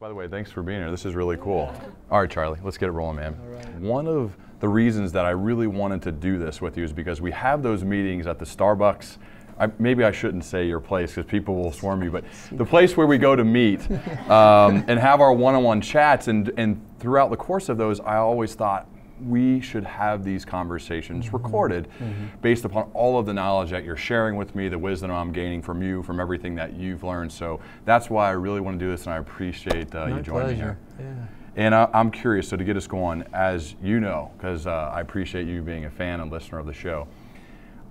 By the way, thanks for being here. This is really cool. All right, Charlie, let's get it rolling, man. One of the reasons that I really wanted to do this with you is because we have those meetings at the Starbucks. I, maybe I shouldn't say your place because people will swarm you, but the place where we go to meet um, and have our one-on-one chats. And, and throughout the course of those, I always thought, we should have these conversations mm-hmm. recorded mm-hmm. based upon all of the knowledge that you're sharing with me, the wisdom I'm gaining from you, from everything that you've learned. So that's why I really want to do this, and I appreciate uh, you joining pleasure. me here. Yeah. And I, am curious, so to get us going, as you know, because uh, I appreciate you being a fan and listener of the show,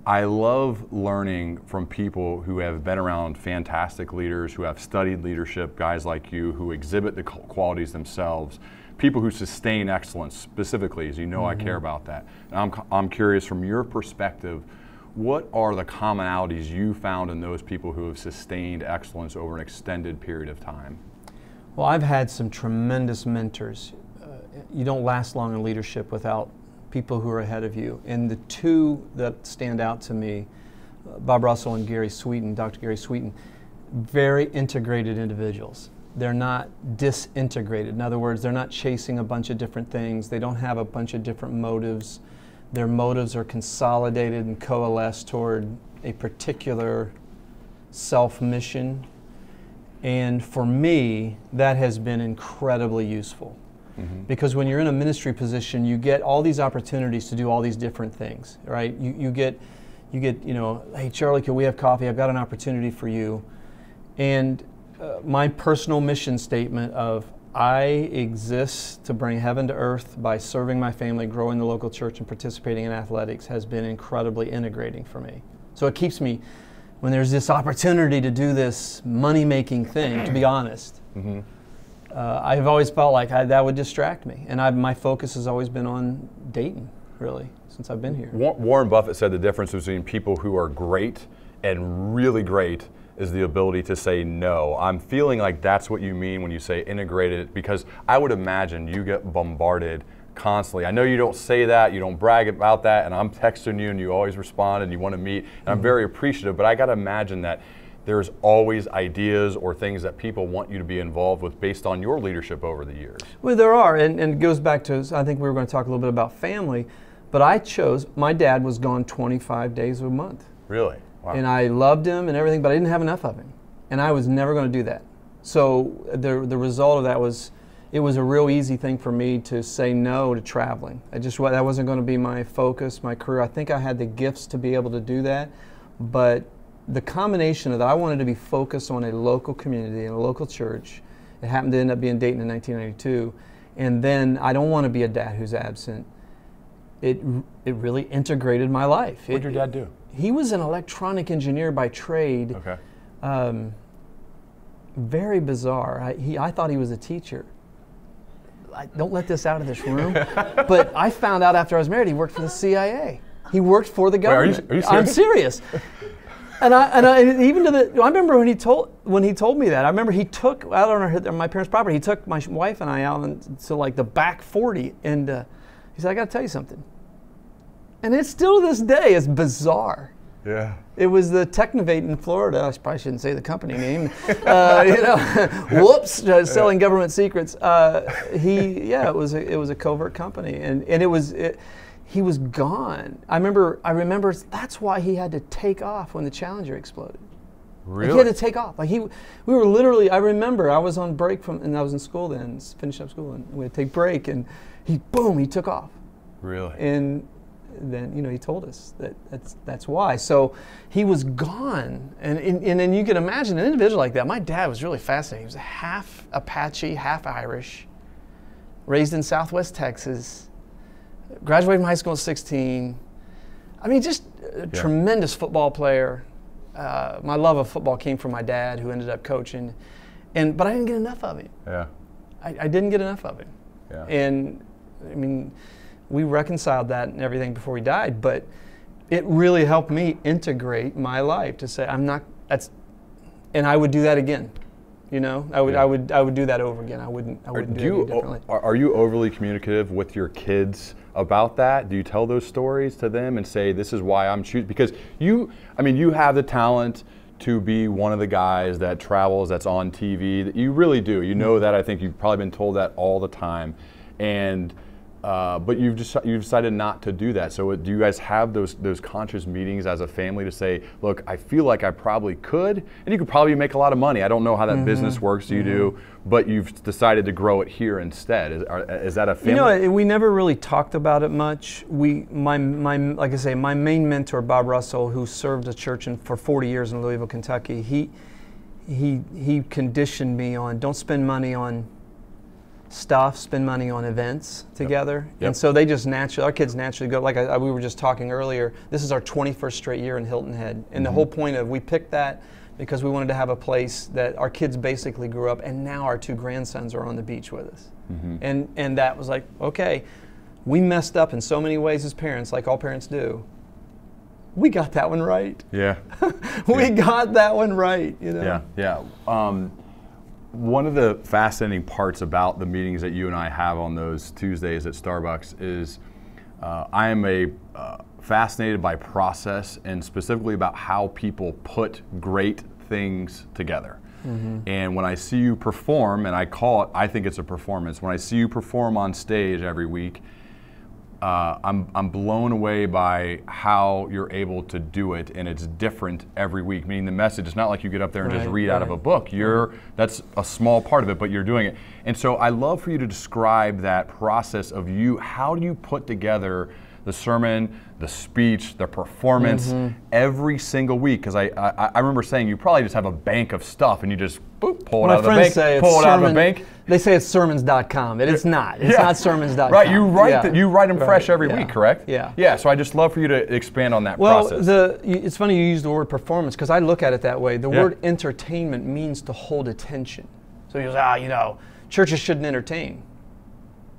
I love learning from people who have been around fantastic leaders, who have studied leadership, guys like you, who exhibit the qualities themselves people who sustain excellence specifically, as you know, mm-hmm. I care about that. And I'm, I'm curious from your perspective, what are the commonalities you found in those people who have sustained excellence over an extended period of time? Well, I've had some tremendous mentors. Uh, you don't last long in leadership without people who are ahead of you. And the two that stand out to me, uh, Bob Russell and Gary Sweeten, Dr. Gary Sweeten, very integrated individuals they're not disintegrated. In other words, they're not chasing a bunch of different things. They don't have a bunch of different motives. Their motives are consolidated and coalesce toward a particular self mission. And for me, that has been incredibly useful. Mm-hmm. Because when you're in a ministry position, you get all these opportunities to do all these different things, right? You, you get, you get, you know, hey Charlie, can we have coffee? I've got an opportunity for you. And uh, my personal mission statement of I exist to bring heaven to earth by serving my family, growing the local church, and participating in athletics has been incredibly integrating for me. So it keeps me, when there's this opportunity to do this money making thing, to be honest, mm-hmm. uh, I've always felt like I, that would distract me. And I've, my focus has always been on Dayton, really, since I've been here. Warren Buffett said the difference between people who are great and really great is the ability to say no. I'm feeling like that's what you mean when you say integrated because I would imagine you get bombarded constantly. I know you don't say that, you don't brag about that, and I'm texting you and you always respond and you want to meet, and mm-hmm. I'm very appreciative, but I got to imagine that there's always ideas or things that people want you to be involved with based on your leadership over the years. Well, there are, and, and it goes back to, I think we were going to talk a little bit about family, but I chose, my dad was gone 25 days a month. Really? Wow. And I loved him and everything, but I didn't have enough of him. And I was never going to do that. So the, the result of that was it was a real easy thing for me to say no to traveling. I just that wasn't going to be my focus, my career. I think I had the gifts to be able to do that, but the combination of that, I wanted to be focused on a local community and a local church. It happened to end up being Dayton in 1992, and then I don't want to be a dad who's absent. It it really integrated my life. What did your dad do? He was an electronic engineer by trade. Okay. Um, very bizarre. I, he, I thought he was a teacher. I, don't let this out of this room. but I found out after I was married, he worked for the CIA. He worked for the government. Wait, are, you, are you serious? I'm serious. and I, and I, even to the, I remember when he told when he told me that. I remember he took out on my parents' property. He took my wife and I out to like the back 40, and uh, he said, "I got to tell you something." And it's still to this day is bizarre. Yeah. It was the Technovate in Florida. I probably shouldn't say the company name. uh, you know, whoops, uh, selling government secrets. Uh, he, yeah, it was a, it was a covert company, and and it was. It, he was gone. I remember. I remember. That's why he had to take off when the Challenger exploded. Really? Like he had to take off. Like he, we were literally. I remember. I was on break from, and I was in school then, finishing up school, and we had to take break, and he, boom, he took off. Really? And then you know he told us that that's that's why. So he was gone, and and, and then you can imagine an individual like that. My dad was really fascinating. He was half Apache, half Irish, raised in Southwest Texas, graduated from high school at 16. I mean, just a yeah. tremendous football player. Uh, my love of football came from my dad, who ended up coaching, and but I didn't get enough of him. Yeah, I, I didn't get enough of him. Yeah, and I mean we reconciled that and everything before he died, but it really helped me integrate my life to say I'm not that's and I would do that again. You know, I would, yeah. I would, I would do that over again. I wouldn't, I wouldn't do, do you, differently. Are, are you overly communicative with your kids about that? Do you tell those stories to them and say, "This is why I'm choosing"? Because you, I mean, you have the talent to be one of the guys that travels, that's on TV. That you really do. You know mm-hmm. that. I think you've probably been told that all the time, and uh, but you've just you've decided not to do that. So do you guys have those those conscious meetings as a family to say, look, I feel like I probably could, and you could probably make a lot of money. I don't know how that mm-hmm. business works. You mm-hmm. do, but you've decided to grow it here instead. Is, are, is that a family? You know, we never really talked about it much. We my my like I say, my main mentor Bob Russell, who served a church in, for 40 years in Louisville, Kentucky. He he he conditioned me on don't spend money on stuff, spend money on events together. Yep. Yep. And so they just naturally, our kids naturally go, like I, we were just talking earlier, this is our 21st straight year in Hilton Head. And mm-hmm. the whole point of, we picked that because we wanted to have a place that our kids basically grew up, and now our two grandsons are on the beach with us. Mm-hmm. And, and that was like, okay, we messed up in so many ways as parents, like all parents do. We got that one right. Yeah. we yeah. got that one right, you know? Yeah, yeah. Um, one of the fascinating parts about the meetings that you and I have on those Tuesdays at Starbucks is uh, I am a uh, fascinated by process and specifically about how people put great things together. Mm-hmm. And when I see you perform, and I call it, I think it's a performance. When I see you perform on stage every week, uh, I'm, I'm blown away by how you're able to do it and it's different every week. Meaning the message it's not like you get up there and right, just read right. out of a book. You're that's a small part of it but you're doing it. And so i love for you to describe that process of you how do you put together the sermon the speech the performance mm-hmm. every single week because I, I, I remember saying you probably just have a bank of stuff and you just boop, pull it out of the bank pull it sermon, out of the bank they say it's sermons.com. It is not. It's yeah. not sermons.com. Right. You write yeah. the, you write them right. fresh every yeah. week, correct? Yeah. Yeah. So I just love for you to expand on that well, process. Well, it's funny you use the word performance because I look at it that way. The word entertainment means to hold attention. So you say, ah, you know, churches shouldn't entertain.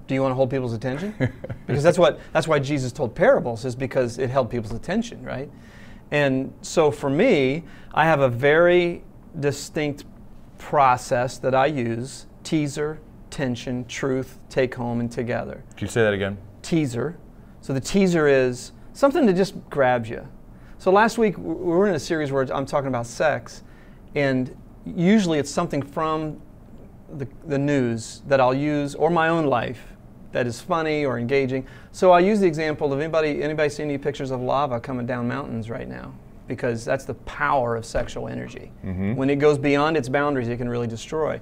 Do you want to hold people's attention? because that's what that's why Jesus told parables is because it held people's attention, right? And so for me, I have a very distinct process that I use teaser, tension, truth, take home, and together. Can you say that again? Teaser. So the teaser is something that just grabs you. So last week we were in a series where I'm talking about sex, and usually it's something from the, the news that I'll use or my own life that is funny or engaging. So I use the example of anybody anybody see any pictures of lava coming down mountains right now? Because that's the power of sexual energy. Mm-hmm. When it goes beyond its boundaries, it can really destroy.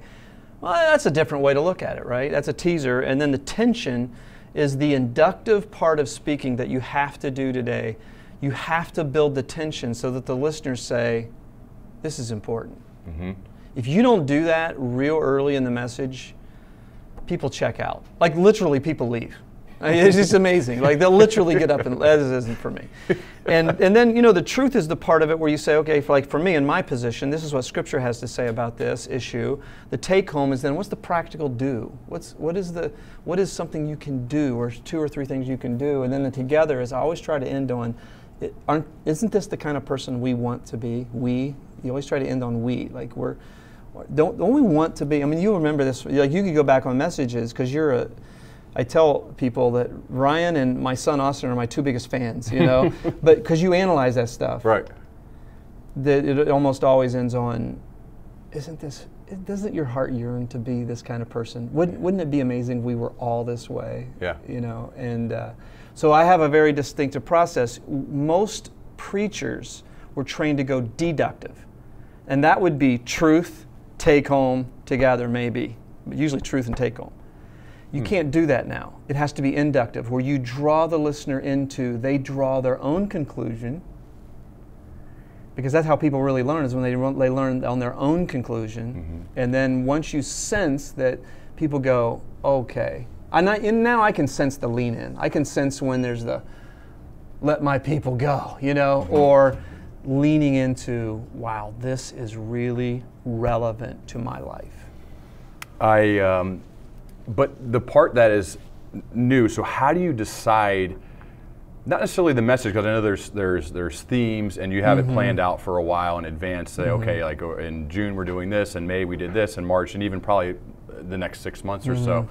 Well, that's a different way to look at it, right? That's a teaser. And then the tension is the inductive part of speaking that you have to do today. You have to build the tension so that the listeners say, This is important. Mm-hmm. If you don't do that real early in the message, people check out. Like literally, people leave. I mean, it's just amazing. Like they'll literally get up and that isn't for me. And and then you know the truth is the part of it where you say, okay, for like for me in my position, this is what Scripture has to say about this issue. The take home is then what's the practical do? What's what is the what is something you can do, or two or three things you can do, and then the together is I always try to end on. isn't this the kind of person we want to be? We. You always try to end on we. Like we're. Don't, don't we want to be? I mean, you remember this. Like you could go back on messages because you're a I tell people that Ryan and my son Austin are my two biggest fans, you know, but because you analyze that stuff, right? That it almost always ends on, isn't this? Doesn't your heart yearn to be this kind of person? Wouldn't Wouldn't it be amazing if we were all this way? Yeah. You know, and uh, so I have a very distinctive process. Most preachers were trained to go deductive, and that would be truth, take home, together, maybe, but usually truth and take home. You hmm. can't do that now. It has to be inductive, where you draw the listener into, they draw their own conclusion, because that's how people really learn, is when they, they learn on their own conclusion. Mm-hmm. And then once you sense that people go, okay, and, I, and now I can sense the lean in. I can sense when there's the, let my people go, you know, mm-hmm. or leaning into, wow, this is really relevant to my life. I, um, but the part that is new, so how do you decide? Not necessarily the message, because I know there's there's there's themes, and you have mm-hmm. it planned out for a while in advance. Say, mm-hmm. okay, like oh, in June we're doing this, in May we did this, in March, and even probably the next six months or mm-hmm. so.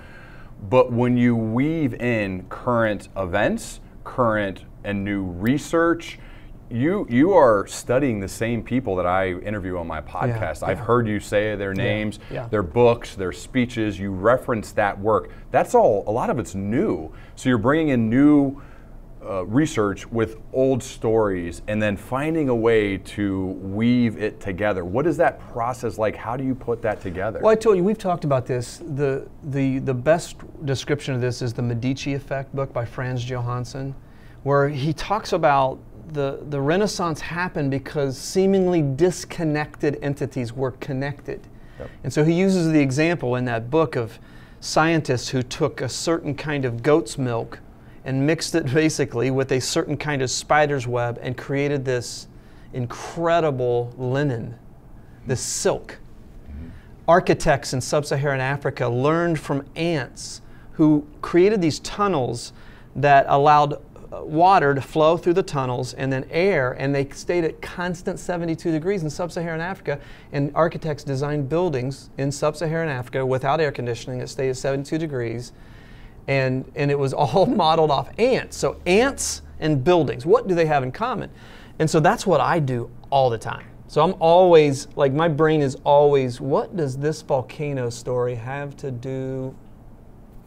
But when you weave in current events, current and new research, you you are studying the same people that I interview on my podcast. yeah. I've heard you say their names, yeah. their books, their speeches. You reference that work. That's all. A lot of it's new. So you're bringing in new uh, research with old stories, and then finding a way to weave it together. What is that process like? How do you put that together? Well, I told you we've talked about this. the the The best description of this is the Medici Effect book by Frans Johansson, where he talks about the the Renaissance happened because seemingly disconnected entities were connected, Yep. and so he uses the example in that book of scientists who took a certain kind of goat's milk and mixed it basically with a certain kind of spider's web and created this incredible linen, this silk. Mm-hmm. Architects in sub Saharan Africa learned from ants who created these tunnels that allowed water to flow through the tunnels and then air, and they stayed at constant 72 degrees in sub Saharan Africa. And architects designed buildings in sub Saharan Africa without air conditioning that stayed at 72 degrees and and it was all modeled off ants. So ants and buildings, what do they have in common? And so that's what I do all the time. So I'm always like my brain is always, what does this volcano story have to do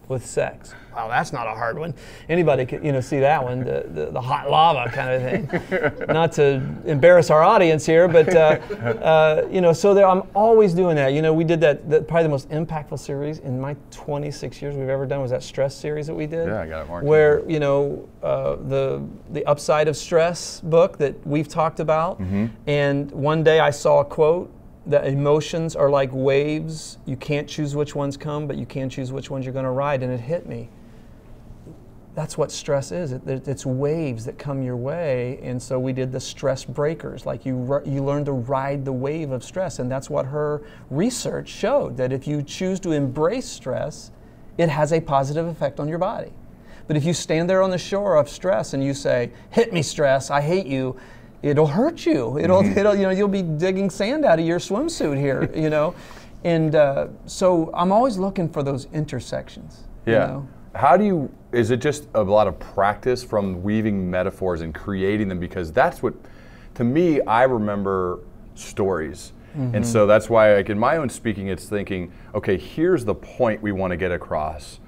with sex? Wow, that's not a hard one. Anybody could you know see that one, the, the, the hot lava kind of thing. not to embarrass our audience here, but uh, uh, you know, so there I'm always doing that. You know, we did that, that probably the most impactful series in my 26 years we've ever done was that stress series that we did. Yeah, I got it marked. Where you know uh, the the upside of stress book that we've talked about, Mm-hmm. and one day I saw a quote that emotions are like waves. You can't choose which ones come, but you can choose which ones you're going to ride, and it hit me. That's what stress is. It, it- it's waves that come your way, and so we did the stress breakers. Like you, you learn to ride the wave of stress, and that's what her research showed. That if you choose to embrace stress, it has a positive effect on your body. But if you stand there on the shore of stress and you say, "Hit me, stress! I hate you," it'll hurt you. It'll, it'll you know, you'll be digging sand out of your swimsuit here, you know. And uh, so I'm always looking for those intersections. you Yeah. know? How do you, is it just a lot of practice from weaving metaphors and creating them? Because that's what, to me, I remember stories. And so that's why, like in my own speaking, it's thinking, okay, here's the point we want to get across.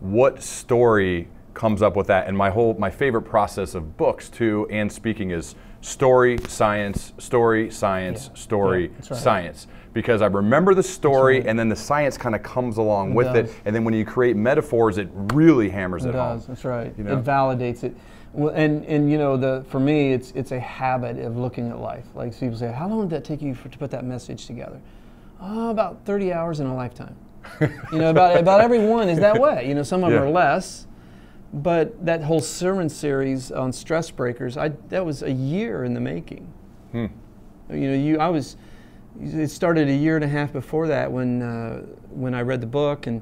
What story comes up with that? And my whole, my favorite process of books too, and speaking is story, science, story, science, story, Yeah, right. science. Because I remember the story, and then the science kind of comes along with it, and then when you create metaphors, it really hammers it, It home. does. That's right. You know? It validates it. Well, and and you know the for me it's it's a habit of looking at life. Like people say, how long did that take you for, to put that message together? Oh, about 30 hours in a lifetime. you know, about about every one is that way. You know, some of them Yeah. are less. But that whole sermon series on stress breakers, I that was a year in the making. Hmm. You know, you I was. It started a year and a half before that when uh, when I read the book and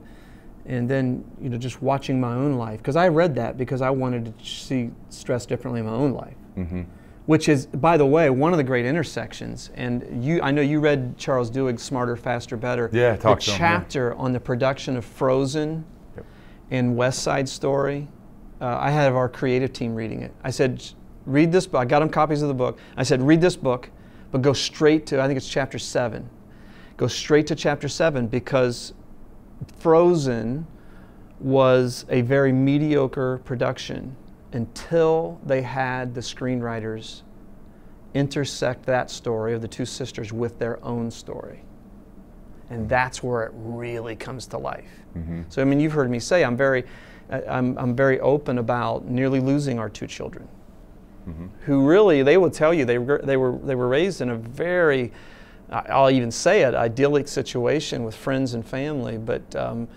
and then you know just watching my own life because I read that because I wanted to see stress differently in my own life. Mm-hmm. Which is, by the way, one of the great intersections. And you, I know you read Charles Duhigg's "Smarter, Faster, Better." Yeah, the talk to him, yeah. chapter on the production of Frozen Yep. and West Side Story. Uh, I had our creative team reading it. I said, read this book. I got them copies of the book. I said, read this book, but go straight to, I think it's chapter seven. Go straight to chapter seven because Frozen was a very mediocre production until they had the screenwriters intersect that story of the two sisters with their own story. And that's where it really comes to life. So, I mean, you've heard me say I'm very, I'm, I'm very open about nearly losing our two children, who really, they will tell you they were, they were, they were raised in a very, I'll even say it, idyllic situation with friends and family, but um,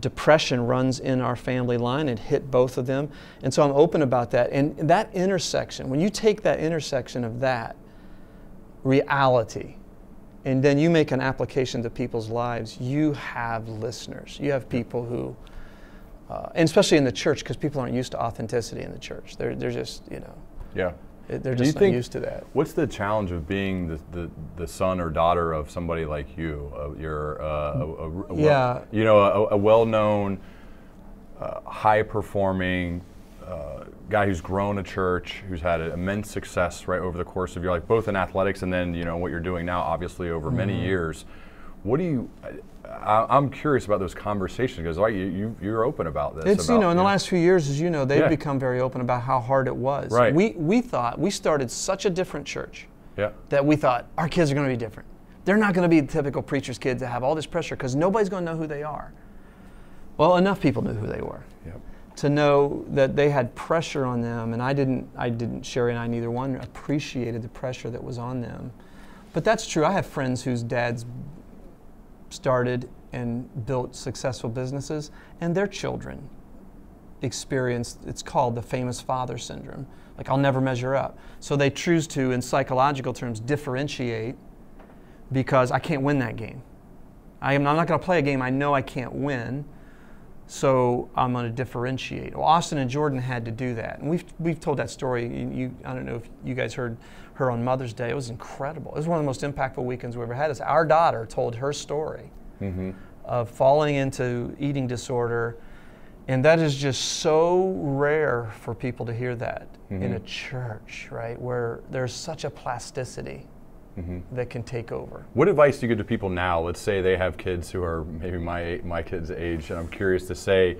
depression runs in our family line and hit both of them. And so I'm open about that. And that intersection, when you take that intersection of that reality, and then you make an application to people's lives, you have listeners. You have people who, and especially in the church, because people aren't used to authenticity in the church. They're, they're just, you know, Yeah. they're just not think- used to that. What's the challenge of being the, the, the son or daughter of somebody like you? Uh, you're uh, a, a, a well- Yeah. you know, a, a well-known, uh, high-performing, uh, guy who's grown a church, who's had immense success right over the course of your life, both in athletics and then you know what you're doing now, obviously over mm-hmm. many years. What do you? I, am curious about those conversations because right, you, you are open about this. It's about, you know in the last few years, as you know, they've yeah. become very open about how hard it was. Right. We we thought we started such a different church. Yeah. That we thought our kids are going to be different. They're not going to be the typical preacher's kids that have all this pressure because nobody's going to know who they are. Well, enough people knew who they were. Yep. To know that they had pressure on them, and I didn't, I didn't, Sherry and I, neither one appreciated the pressure that was on them. But that's true. I have friends whose dads started and built successful businesses, and their children experienced, it's called the famous father syndrome. Like, I'll never measure up. So they choose to, in psychological terms, differentiate because I can't win that game. I am, I'm not going to play a game I know I can't win. So I'm going to differentiate. Well, Austin and Jordan had to do that, and we've we've told that story. You, I don't know if you guys heard her on Mother's Day. It was incredible. It was one of the most impactful weekends we ever had. Is our daughter told her story mm-hmm. of falling into eating disorder, and that is just so rare for people to hear that mm-hmm. in a church, right? Where there's such a plasticity mm-hmm. that can take over. What advice do you give to people now? Let's say they have kids who are maybe my my kids' age, and I'm curious to say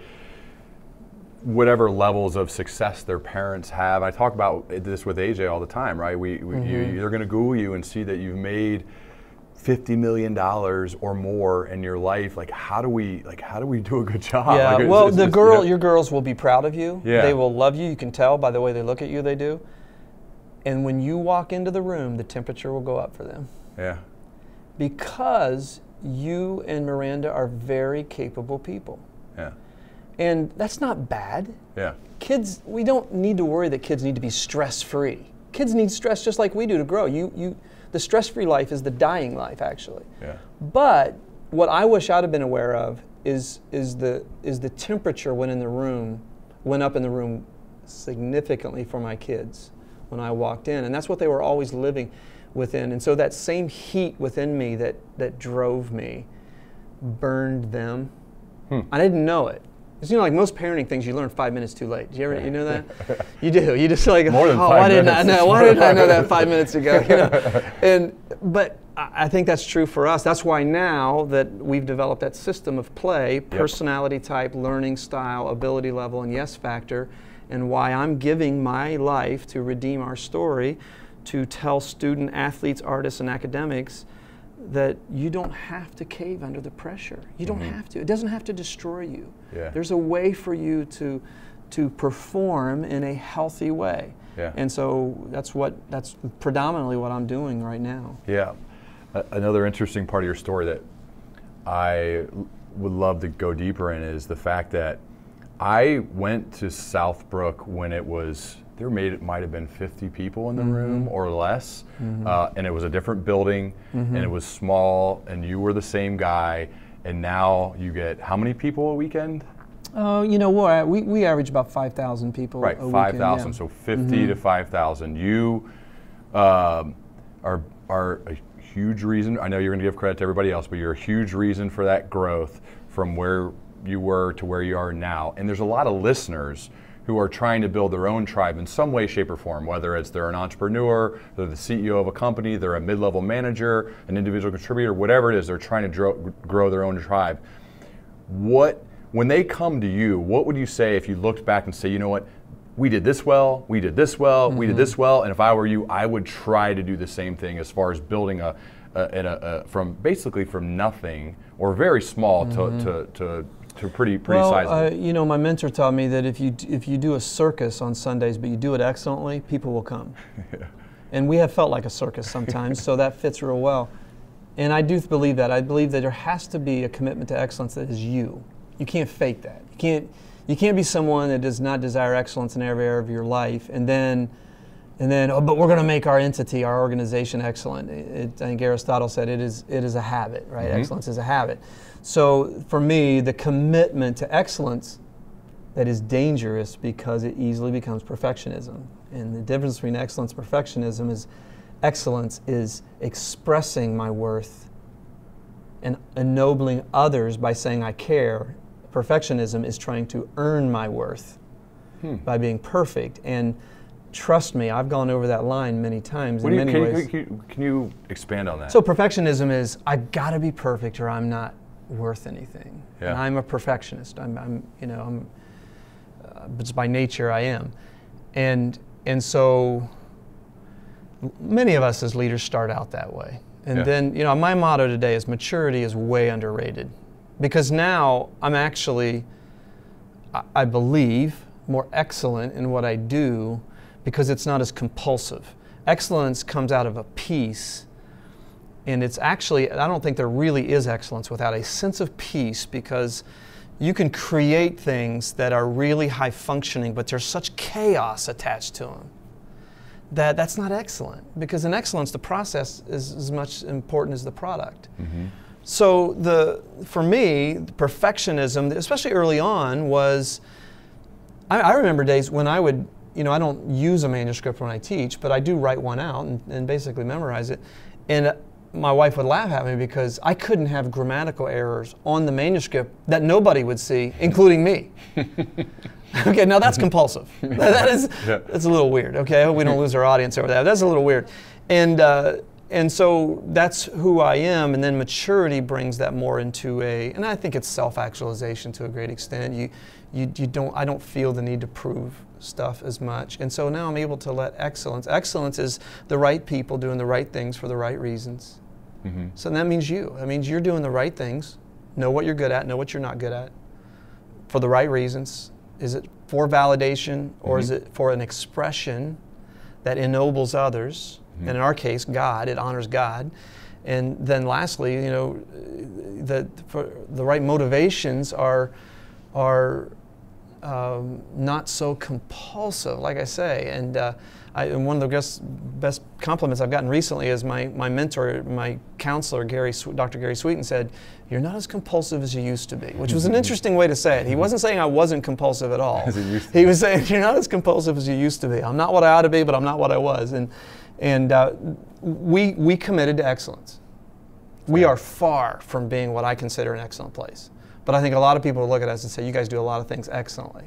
whatever levels of success their parents have. I talk about this with AJ all the time, right? We, we mm-hmm. you, they're going to Google you and see that you've made fifty million dollars or more in your life. Like, how do we like how do we do a good job? Yeah. Like, well, it's, the girl, you know, your girls will be proud of you. Yeah. They will love you. You can tell by the way they look at you. They do. And when you walk into the room, the temperature will go up for them. Yeah. Because you and Miranda are very capable people. Yeah. And that's not bad. Yeah. Kids, we don't need to worry that kids need to be stress free. Kids need stress just like we do to grow. You, you, the stress free life is the dying life, actually. Yeah. But what I wish I'd have been aware of is, is, the, is the temperature when in the room, went up in the room significantly for my kids when I walked in. And that's what they were always living within. And so that same heat within me that, that drove me burned them. Hmm. I didn't know it. It's, you know, like most parenting things, you learn five minutes too late. Do you ever, you know that? you do. You just like, More than oh, why didn't I know? Why didn't I know that five minutes ago? You know? And but I think that's true for us. That's why now that we've developed that system of play, personality type, learning style, ability level, and yes factor, and why I'm giving my life to redeem our story to tell student athletes, artists, and academics that you don't have to cave under the pressure. You don't mm-hmm. have to. It doesn't have to destroy you. Yeah. There's a way for you to to perform in a healthy way. Yeah. And so that's what that's predominantly what I'm doing right now. Yeah. another interesting part of your story that I would love to go deeper in is the fact that I went to Southbrook when it was there made might have been 50 people in the mm-hmm. room or less, mm-hmm. uh, and it was a different building, mm-hmm. and it was small, and you were the same guy, and now you get how many people a weekend? Oh, uh, you know what? We, we average about 5,000 people. Right, 5,000. Yeah. So 50 to mm-hmm. 5,000. You um, are are a huge reason. I know you're going to give credit to everybody else, but you're a huge reason for that growth from where you were to where you are now. And there's a lot of listeners who are trying to build their own tribe in some way, shape, or form, whether it's they're an entrepreneur, they're the CEO of a company, they're a mid level manager, an individual contributor, whatever it is, they're trying to grow their own tribe. What, when they come to you, what would you say if you looked back and say, you know what, we did this well, we did this well, mm-hmm. we did mm-hmm. this well, and if I were you, I would try to do the same thing as far as building a, a, a, a from basically from nothing or very small mm-hmm. to, to, to to pretty pretty well, sizable. Uh, you know, my mentor taught me that if you if you do a circus on Sundays, but you do it excellently, people will come. yeah. And we have felt like a circus sometimes, so that fits real well. And I do believe that. I believe that there has to be a commitment to excellence that is you. You can't fake that. You can't you can't be someone that does not desire excellence in every area of your life, and then and then oh, but we're going to make our entity, our organization, excellent. It, I think Aristotle said it is it is a habit, right? Mm-hmm. Excellence is a habit. So for me, the commitment to excellence that is dangerous because it easily becomes perfectionism. And the difference between excellence and perfectionism is excellence is expressing my worth and ennobling others by saying I care. Perfectionism is trying to earn my worth. hmm. by being perfect. And trust me, I've gone over that line many times what in many can, ways. Can you, can you expand on that? So perfectionism is I've got to be perfect or I'm not worth anything. Yeah. And I'm a perfectionist. I'm, I'm you know, I'm, uh, it's by nature I am. And, and so many of us as leaders start out that way. And Yeah. then, you know, my motto today is maturity is way underrated. Because now I'm actually, I- I believe, more excellent in what I do because it's not as compulsive. Excellence comes out of a peace. And it's actually, I don't think there really is excellence without a sense of peace because you can create things that are really high functioning, but there's such chaos attached to them that that's not excellent because in excellence the process is as much important as the product. Mm-hmm. So the for me perfectionism especially early on was I, I remember days when i would you know i don't use a manuscript when i teach but i do write one out and, and basically memorize it. And my wife would laugh at me because i couldn't have grammatical errors on the manuscript that nobody would see including me okay, now that's compulsive. that is Yeah. that's a little weird. Okay, I hope we don't lose our audience over that. That's a little weird, and uh, and so that's who I am. And then maturity brings that more into a, and I think it's self-actualization to a great extent. You you you don't I don't feel the need to prove stuff as much, and so now I'm able to let excellence. Excellence is the right people doing the right things for the right reasons. Mm-hmm. So that means you. That means you're doing the right things. Know what you're good at. Know what you're not good at. For the right reasons. Is it for validation or is it for an expression that ennobles others? And in our case, God. It honors God. And then lastly, you know, the for the right motivations are are um, not so compulsive, like I say. And, uh, I, and one of the best, best compliments I've gotten recently is my, my mentor, my counselor, Gary, Dr. Gary Sweeten, said, You're not as compulsive as you used to be, which was an interesting way to say it. He wasn't saying I wasn't compulsive at all. As you used to he was saying, You're not as compulsive as you used to be. I'm not what I ought to be, but I'm not what I was. And, and uh, we, we committed to excellence. We are far from being what I consider an excellent place. But I think a lot of people would look at us and say, You guys do a lot of things excellently.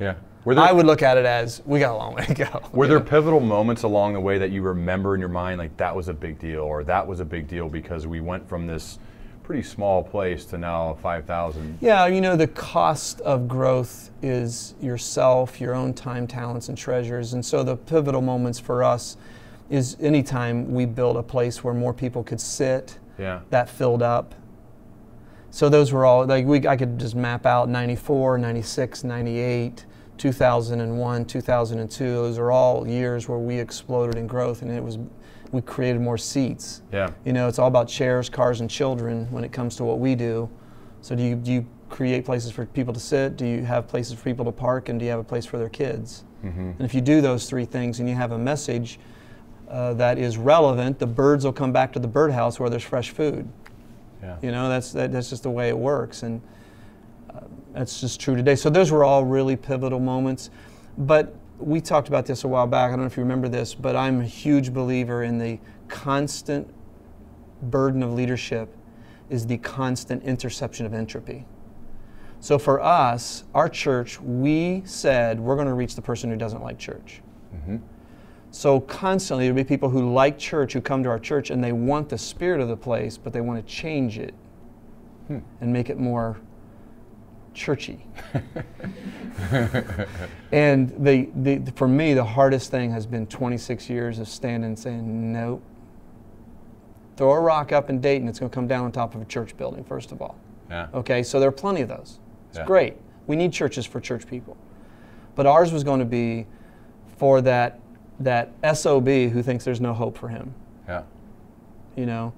Yeah. Were there, I would look at it as we got a long way to go. were there know? pivotal moments along the way that you remember in your mind, like that was a big deal, or that was a big deal because we went from this pretty small place to now 5,000? Yeah, you know, the cost of growth is yourself, your own time, talents, and treasures. And so the pivotal moments for us is anytime we build a place where more people could sit, Yeah. that filled up. So those were all, like, we, I could just map out 94, 96, 98, 2001, 2002. Those are all years where we exploded in growth and it was, we created more seats. Yeah. You know, it's all about chairs, cars, and children when it comes to what we do. So do you, do you create places for people to sit? Do you have places for people to park? And do you have a place for their kids? Mm-hmm. And if you do those three things and you have a message uh, that is relevant, the birds will come back to the birdhouse where there's fresh food. Yeah. You know, that's, that, that's just the way it works. And uh, that's just true today. So those were all really pivotal moments. But we talked about this a while back. I don't know if you remember this, but I'm a huge believer in the constant burden of leadership is the constant interception of entropy. So for us, our church, we said we're going to reach the person who doesn't like church. Mm-hmm. So constantly there'll be people who like church who come to our church and they want the spirit of the place, but they want to change it Hmm. and make it more churchy. and the, the, for me, the hardest thing has been 26 years of standing and saying, nope. Throw a rock up in Dayton, it's going to come down on top of a church building, first of all. Yeah. Okay, so there are plenty of those. It's Yeah. great. We need churches for church people. But ours was going to be for that that SOB who thinks there's no hope for him, Yeah. you know.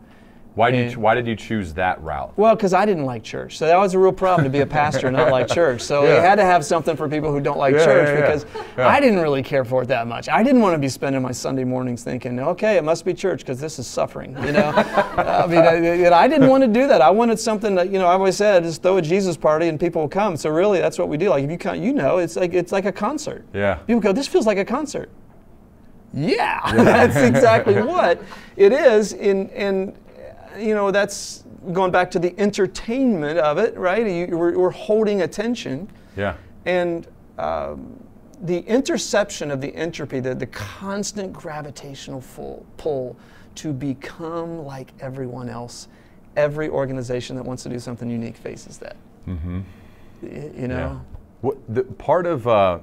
Why did you, why did you choose that route? Well, because I didn't like church, so that was a real problem to be a pastor and not like church. So we had to have something for people who don't like Yeah, church yeah, yeah. because Yeah. I didn't really care for it that much. I didn't want to be spending my Sunday mornings thinking, okay, it must be church because this is suffering. You know, I mean, I, I didn't want to do that. I wanted something that you know. I always said, just throw a Jesus party and people will come. So really, that's what we do. Like if you come, you know, it's like it's like a concert. Yeah. People go, this feels like a concert. Yeah, that's exactly what it is. In and you know that's going back to the entertainment of it, right? You, we're, we're holding attention, Yeah. and um, the interception of the entropy, the, the constant gravitational full, pull to become like everyone else. Every organization that wants to do something unique faces that. Mm-hmm. You know? Yeah. What, the, part of uh,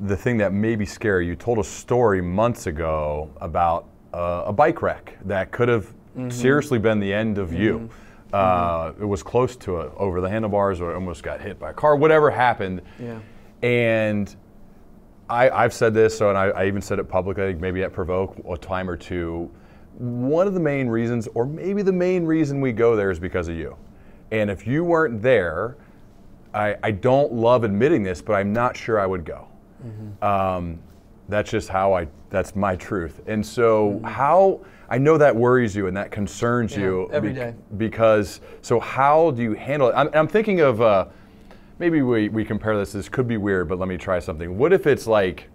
the thing that may be scary, you told a story months ago about uh, a bike wreck that could have mm-hmm. seriously been the end of mm-hmm. you. Uh, mm-hmm. It was close to it, over the handlebars, or almost got hit by a car. Whatever happened, yeah. and I, have said this, so and I, I, even said it publicly, maybe at Provoke a time or two. One of the main reasons, or maybe the main reason we go there, is because of you. And if you weren't there, I, I don't love admitting this, but I'm not sure I would go. Mm-hmm. Um, that's just how I. That's my truth. And so, mm-hmm. how I know that worries you and that concerns yeah, you every day. Because so, how do you handle it? I'm, I'm thinking of. Uh, maybe we, we compare this. This could be weird, but let me try something. What if it's like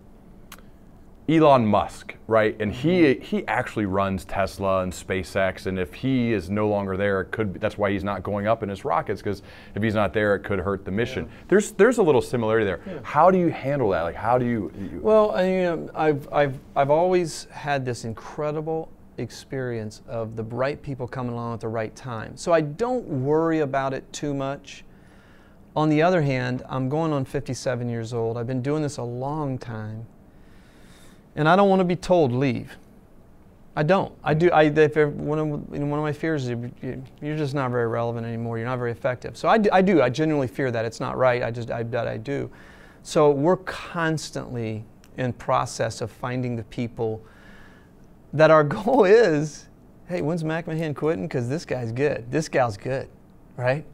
Elon Musk, right? And he he actually runs Tesla and SpaceX, and if he is no longer there, it could be, that's why he's not going up in his rockets because if he's not there, it could hurt the mission. Yeah. There's there's a little similarity there. Yeah. How do you handle that? Like how do you? you well, I, you know, I've I've I've always had this incredible experience of the right people coming along at the right time. So I don't worry about it too much. On the other hand, I'm going on 57 years old. I've been doing this a long time. And I don't want to be told leave. I don't. I do. I, if one, of, one of my fears is you're just not very relevant anymore. You're not very effective. So I do. I, do, I genuinely fear that it's not right. I just I, that I do. So we're constantly in process of finding the people that our goal is. Hey, when's McMahan quitting? Because this guy's good. This gal's good, right?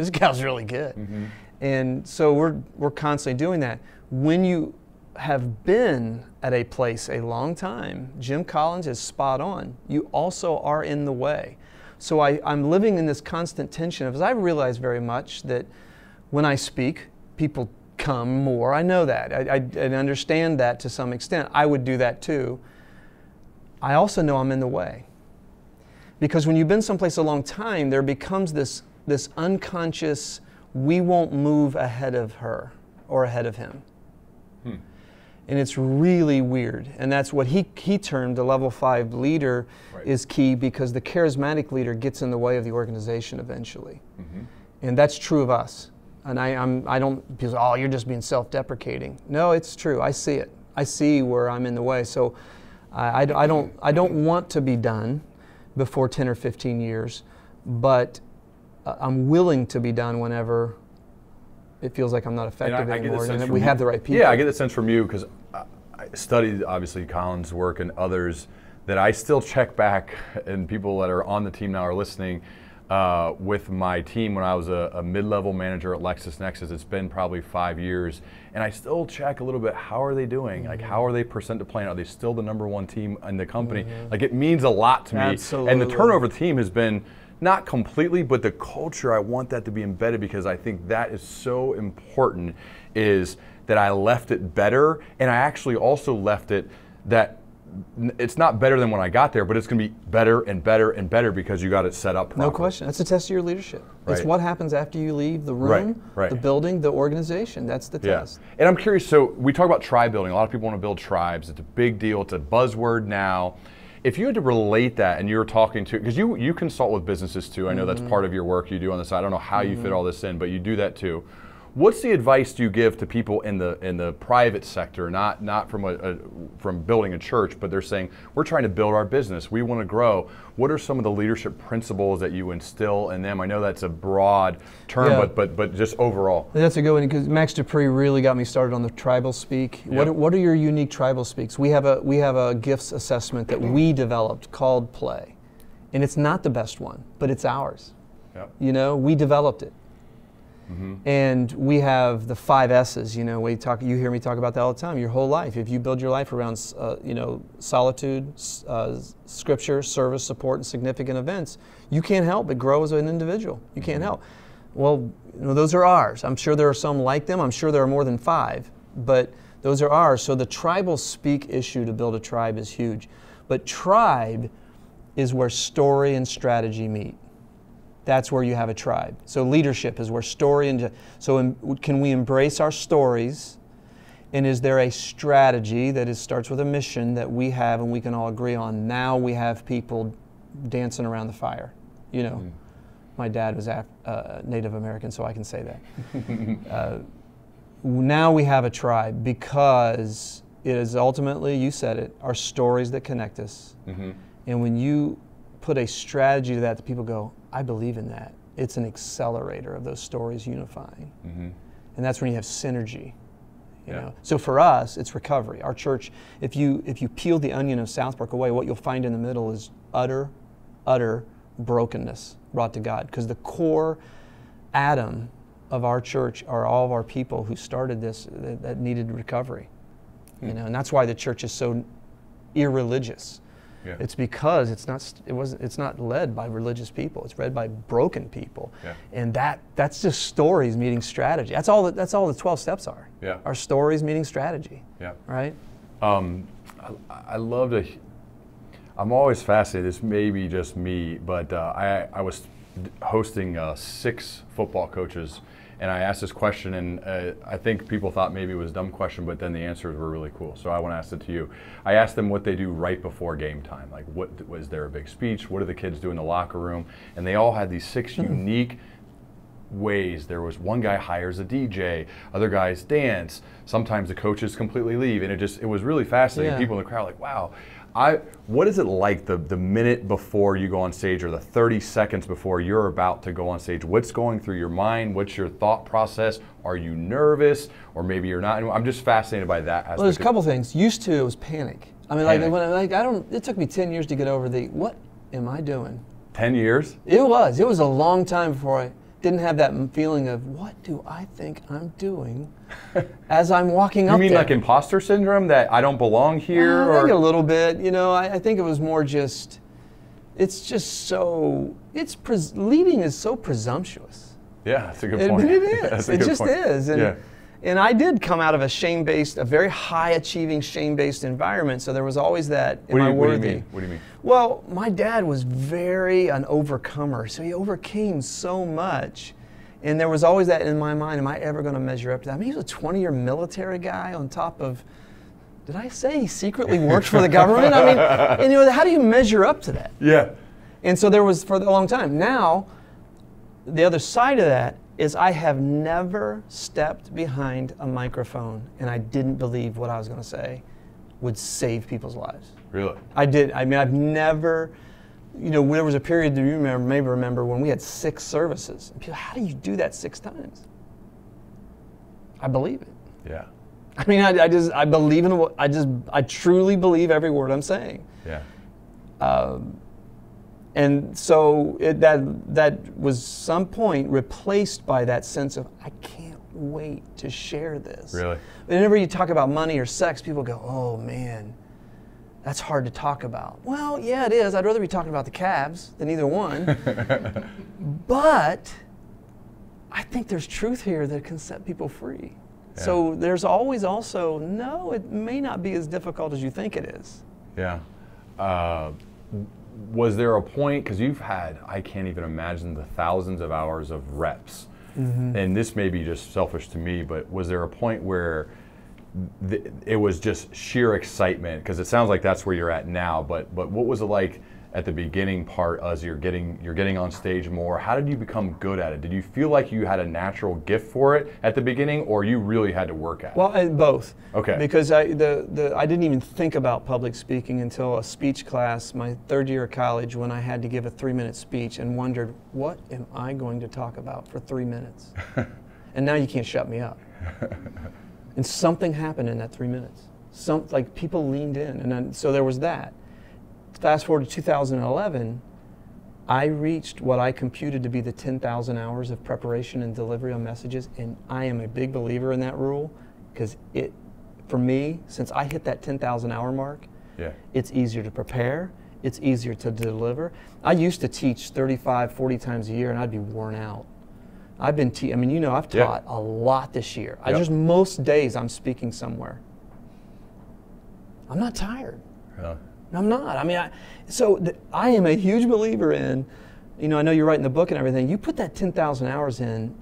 this gal's really good. Mm-hmm. And so we're, we're constantly doing that. When you have been at a place a long time, Jim Collins is spot on. You also are in the way. So I, I'm living in this constant tension of, as I realize very much that when I speak, people come more. I know that. I, I, I understand that to some extent. I would do that too. I also know I'm in the way. Because when you've been someplace a long time, there becomes this this unconscious, we won't move ahead of her or ahead of him. And it's really weird. And that's what he, he termed the level five leader right. is key because the charismatic leader gets in the way of the organization eventually. Mm-hmm. And that's true of us. And I, I'm, I don't, because, oh, you're just being self deprecating. No, it's true. I see it. I see where I'm in the way. So I, I, I, don't, I don't want to be done before 10 or 15 years, but I'm willing to be done whenever it feels like I'm not effective and I, anymore, I and we have the right people. Yeah, I get the sense from you because studied obviously Collins' work and others that I still check back, and people that are on the team now are listening. Uh, with my team when I was a, a, mid-level manager at LexisNexis. It's been probably five years, and I still check a little bit. How are they doing? Like, how are they percent to plan? Are they still the number one team in the company? Mm-hmm. Like, it means a lot to me. Absolutely. And the turnover team has been not completely, but the culture, I want that to be embedded because I think that is so important is that I left it better and I actually also left it that it's not better than when I got there, but it's going to be better and better and better because you got it set up properly. No question. That's a test of your leadership. Right. It's what happens after you leave the room, right. Right. the building, the organization. That's the yeah. test. And I'm curious. So we talk about tribe building. A lot of people want to build tribes. It's a big deal. It's a buzzword now if you had to relate that and you're talking to because you you consult with businesses too i know mm-hmm. that's part of your work you do on the side i don't know how mm-hmm. you fit mm-hmm. all this in but you do that too What's the advice do you give to people in the in the private sector, not not from a, a, from building a church, but they're saying we're trying to build our business, we want to grow. What are some of the leadership principles that you instill in them? I know that's a broad term, yeah. but but but just overall. That's a good one because Max De Pree really got me started on the tribal speak. Yep. What what are your unique tribal speaks? We have a we have a gifts assessment that we mm-hmm. developed called Play, and it's not the best one, but it's ours. Yep. You know, we developed it. Mm-hmm. And we have the five S's. You know, we talk. You hear me talk about that all the time. Your whole life. If you build your life around, uh, you know, solitude, uh, scripture, service, support, and significant events, you can't help but grow as an individual. You can't mm-hmm. help. Well, you know, those are ours. I'm sure there are some like them. I'm sure there are more than five, but those are ours. So the tribal speak issue to build a tribe is huge. But tribe is where story and strategy meet that's where you have a tribe. So leadership is where story and so can we embrace our stories And is there a strategy that is, starts with a mission that we have and we can all agree on? Now we have people dancing around the fire. You know, mm. my dad was Af- uh, Native American, so I can say that. uh, now we have a tribe because it is ultimately, you said it, our stories that connect us. Mm-hmm. And when you put a strategy to that, that people go, I believe in that. It's an accelerator of those stories unifying. Mm-hmm. And that's when you have synergy. You yeah. know? So for us, it's recovery. Our church, if you if you peel the onion of Southbrook away, what you'll find in the middle is utter, utter brokenness brought to God. Because the core atom of our church are all of our people who started this that, that needed recovery. Hmm. You know, and that's why the church is so irreligious. Yeah. It's because it's not it wasn't it's not led by religious people. It's led by broken people. Yeah. And that that's just stories meeting strategy. That's all that, that's all the 12 steps are. Yeah. Our stories meeting strategy. Yeah. Right? Um, I, I love to I'm always fascinated. This may be just me, but uh, I I was hosting uh, six football coaches and I asked this question, and uh, I think people thought maybe it was a dumb question, but then the answers were really cool. So I want to ask it to you. I asked them what they do right before game time. Like, what was there a big speech? What do the kids do in the locker room? And they all had these six hmm. unique ways. There was one guy hires a DJ, other guys dance. Sometimes the coaches completely leave, and it just it was really fascinating. Yeah. People in the crowd like, wow. I, what is it like the, the minute before you go on stage or the 30 seconds before you're about to go on stage? What's going through your mind? What's your thought process? Are you nervous or maybe you're not? I'm just fascinated by that. Well, there's a couple things. Used to, it was panic. I mean, panic. like, when, like, I don't, it took me 10 years to get over the, what am I doing? 10 years? It was. It was a long time before I, didn't have that feeling of what do I think I'm doing as I'm walking you up. You mean there. like imposter syndrome that I don't belong here? Uh, I think a little bit. You know, I, I, think it was more just. It's just so. It's pres- leading is so presumptuous. Yeah, that's a good point. It, it is. it just point. is. And, yeah. And I did come out of a shame-based, a very high-achieving shame-based environment. So there was always that. Am what I you, worthy? What do you mean? What do you mean? Well, my dad was very an overcomer, so he overcame so much and there was always that in my mind am I ever going to measure up to that? I mean, he was a 20 year military guy on top of, did I say he secretly worked for the government? I mean, and, you know, how do you measure up to that? Yeah. And so there was for a long time. Now, the other side of that is I have never stepped behind a microphone and I didn't believe what I was going to say would save people's lives. Really? I did. I mean, I've never you know, there was a period that you remember, maybe remember when we had six services. People, how do you do that six times? I believe it. Yeah. I mean, I, I just, I believe in what, I just, I truly believe every word I'm saying. Yeah. Um, and so it, that, that was some point replaced by that sense of, I can't wait to share this. Really? Whenever you talk about money or sex, people go, oh man, that's hard to talk about. Well, yeah, it is. I'd rather be talking about the Cavs than either one. but I think there's truth here that can set people free. Yeah. So there's always also, no, it may not be as difficult as you think it is. Yeah. Uh, was there a point, because you've had, I can't even imagine the thousands of hours of reps. Mm-hmm. And this may be just selfish to me, but was there a point where it was just sheer excitement because it sounds like that's where you're at now. But but what was it like at the beginning part as you're getting you're getting on stage more? How did you become good at it? Did you feel like you had a natural gift for it at the beginning, or you really had to work at well, it? Well, both. Okay. Because I the, the I didn't even think about public speaking until a speech class my third year of college when I had to give a three minute speech and wondered what am I going to talk about for three minutes. and now you can't shut me up. And something happened in that three minutes. Some, like people leaned in. And then, so there was that. Fast forward to 2011, I reached what I computed to be the 10,000 hours of preparation and delivery on messages. And I am a big believer in that rule because it, for me, since I hit that 10,000 hour mark, yeah. it's easier to prepare, it's easier to deliver. I used to teach 35, 40 times a year and I'd be worn out. I've been, te- I mean, you know, I've taught yeah. a lot this year. I just, most days I'm speaking somewhere. I'm not tired. Yeah. I'm not. I mean, I, so th- I am a huge believer in, you know, I know you're writing the book and everything. You put that 10,000 hours in,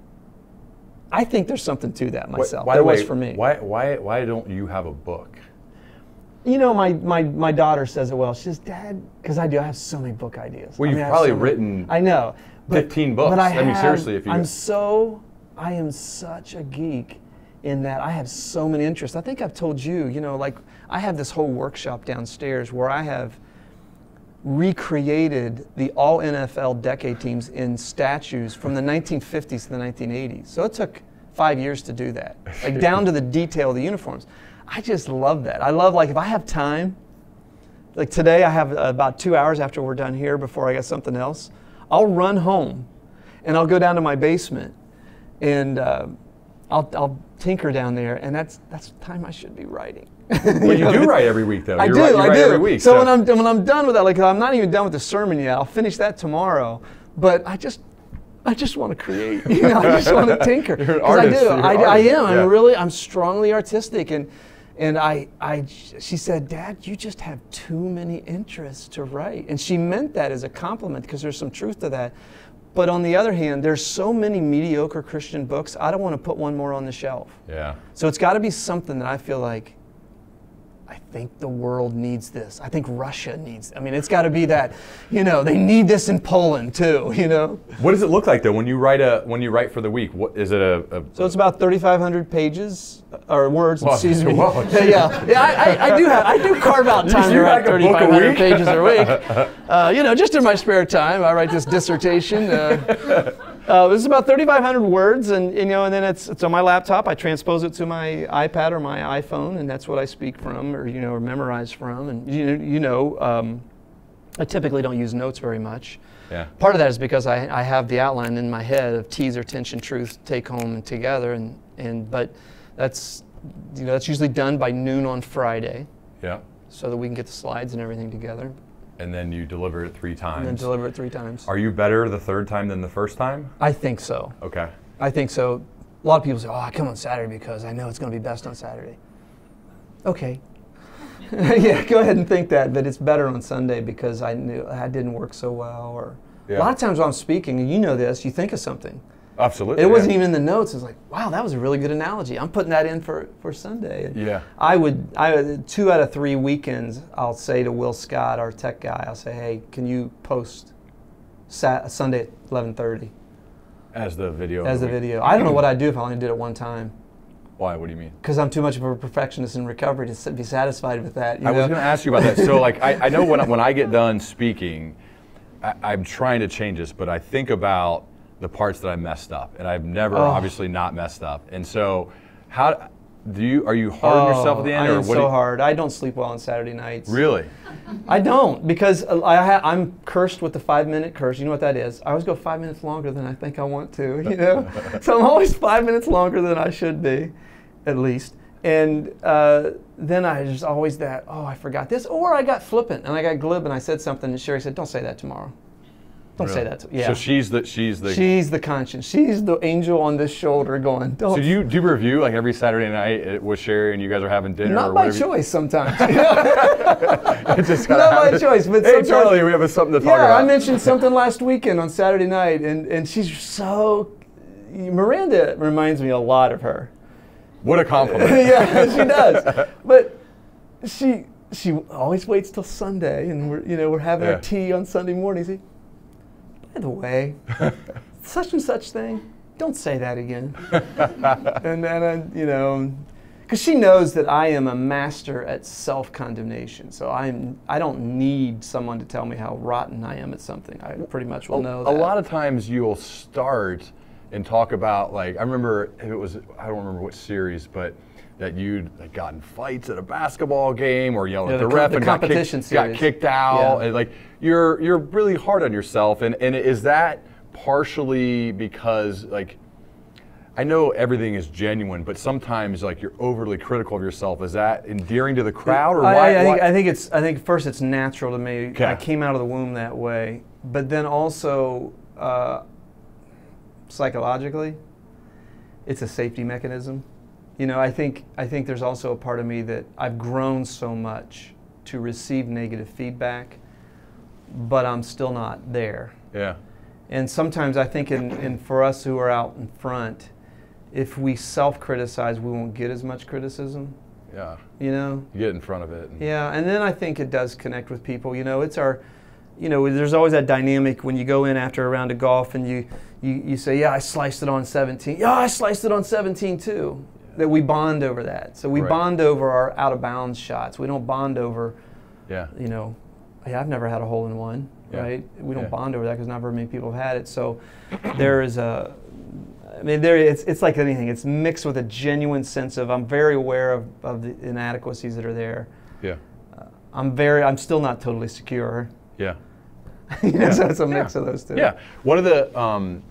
I think there's something to that myself. Why, there the was for me. Why, why, why don't you have a book? You know, my, my, my daughter says it well. She says, Dad, because I do, I have so many book ideas. Well, I you've mean, I have probably so many- written I know. 15 books. But I, I mean, seriously, if you- I'm so, I am such a geek in that I have so many interests. I think I've told you, you know, like I have this whole workshop downstairs where I have recreated the all NFL decade teams in statues from the 1950s to the 1980s. So it took five years to do that, like down to the detail of the uniforms. I just love that. I love like if I have time, like today I have about two hours after we're done here before I got something else. I'll run home, and I'll go down to my basement, and uh, I'll, I'll tinker down there, and that's that's the time I should be writing. Well, you do write every week, though. I You're do. right- I do. every week. so, when I'm when I'm done with that, like I'm not even done with the sermon yet. I'll finish that tomorrow. But I just I just want to create. You know, I just want to tinker. You're an 'Cause I do. I, I am. Yeah. I'm really. I'm strongly artistic, and and I I she said, Dad, you just have too many interests to write, and she meant that as a compliment because there's some truth to that. But on the other hand, there's so many mediocre Christian books. I don't want to put one more on the shelf. yeah. So it's got to be something that I feel like I think the world needs this. I think Russia needs. I mean, it's got to be that. You know, they need this in Poland too. You know. What does it look like though when you write a when you write for the week? What is it a? a So it's about 3,500 pages or words. Well, excuse me. well, yeah, yeah. I, I, I do have. I do carve out time to you write write a book a 3,500 pages a week. Uh, you know, just in my spare time, I write this dissertation. Uh, uh, this is about 3,500 words, and you know, and then it's it's on my laptop. I transpose it to my iPad or my iPhone, and that's what I speak from, or you know, or memorize from. And you you know, um, I typically don't use notes very much. yeah. Part of that is because I, I have the outline in my head of teaser, tension, truth, take home, and together, and and but that's you know that's usually done by noon on Friday, Yeah. so that we can get the slides and everything together, And then you deliver it three times. and then deliver it three times. Are you better the third time than the first time? I think so. Okay. I think so. A lot of people say, "Oh, I come on Saturday because I know it's going to be best on Saturday." Okay. yeah, go ahead and think that, but it's better on Sunday because I knew I didn't work so well, or Yeah. a lot of times when I'm speaking, and you know this, you think of something. Absolutely. It wasn't yeah. even in the notes. It's like, wow, that was a really good analogy. I'm putting that in for, for Sunday. And Yeah. I would, I two out of three weekends, I'll say to Will Scott, our tech guy, I'll say, hey, can you post Sat- Sunday at 11:30 As the video. as the video? I don't know what I'd do if I only did it one time, Why? What do you mean? because I'm too much of a perfectionist in recovery to be satisfied with that. you I was going to ask you about that. So, like, I, I know when I, when I get done speaking, I, I'm trying to change this, but I think about the parts that I messed up, and I've never Oh. obviously not messed up. And so, how do you? Are you hard on yourself at the end, Oh, I or am so you- hard. I don't sleep well on Saturday nights. Really? I don't because I ha- I'm cursed with the five minute curse. You know what that is? I always go five minutes longer than I think I want to. You know, so I'm always five minutes longer than I should be, at least. And uh, then I just always that oh I forgot this or I got flippant and I got glib and I said something and Sherry said don't say that tomorrow. Don't say that. To, yeah. So she's the she's the. She's the conscience. She's the angel on this shoulder going. Don't. so do you do review like every Saturday night with Sherry, and you guys are having dinner? not by choice sometimes. It just Not by choice, but hey, Charlie, we have something to talk Yeah, about. I mentioned something last weekend on Saturday night, and, and she's so. Miranda reminds me a lot of her. what a compliment. yeah, she does. But she she always waits till Sunday, and we're you know we're having Yeah. our tea on Sunday morning. By the way, such and such thing. Don't say that again. and then I, you know, because she knows that I am a master at self-condemnation. So I'm I don't need someone to tell me how rotten I am at something. I pretty much will know a lot of times you'll start and talk about like I remember if it was I don't remember what series, but that you'd like, got in fights at a basketball game or yelled Yeah, at the, the ref the and got kicked, got kicked out Yeah. and like you're you're really hard on yourself and and is that partially because like I know everything is genuine, but sometimes like you're overly critical of yourself. Is that endearing to the crowd or I, why? I, think, why- I think it's. I think first it's natural to me. Okay. I came out of the womb that way, but then also uh, psychologically, it's a safety mechanism. You know, I think I think there's also a part of me that I've grown so much to receive negative feedback, but I'm still not there. yeah. And sometimes I think, in, in for us who are out in front, if we self-criticize, we won't get as much criticism. Yeah. You know. You get in front of it. Yeah, and then I think it does connect with people. You know, it's our, you know, there's always that dynamic when you go in after a round of golf and you you, you say, yeah, I sliced it on 17. Yeah, I sliced it on 17 too. That we bond over that. So we Right. bond over our out of bounds shots. We don't bond over, Yeah. you know, hey, I've never had a hole in one, Yeah. right? We don't Yeah. bond over that because not very many people have had it. So there is a, I mean, there it's, it's like anything. It's mixed with a genuine sense of I'm very aware of, of the inadequacies that are there. Yeah. I'm very, I'm still not totally secure. Yeah. you know, Yeah. so it's a mix of those two. Yeah. One of the um,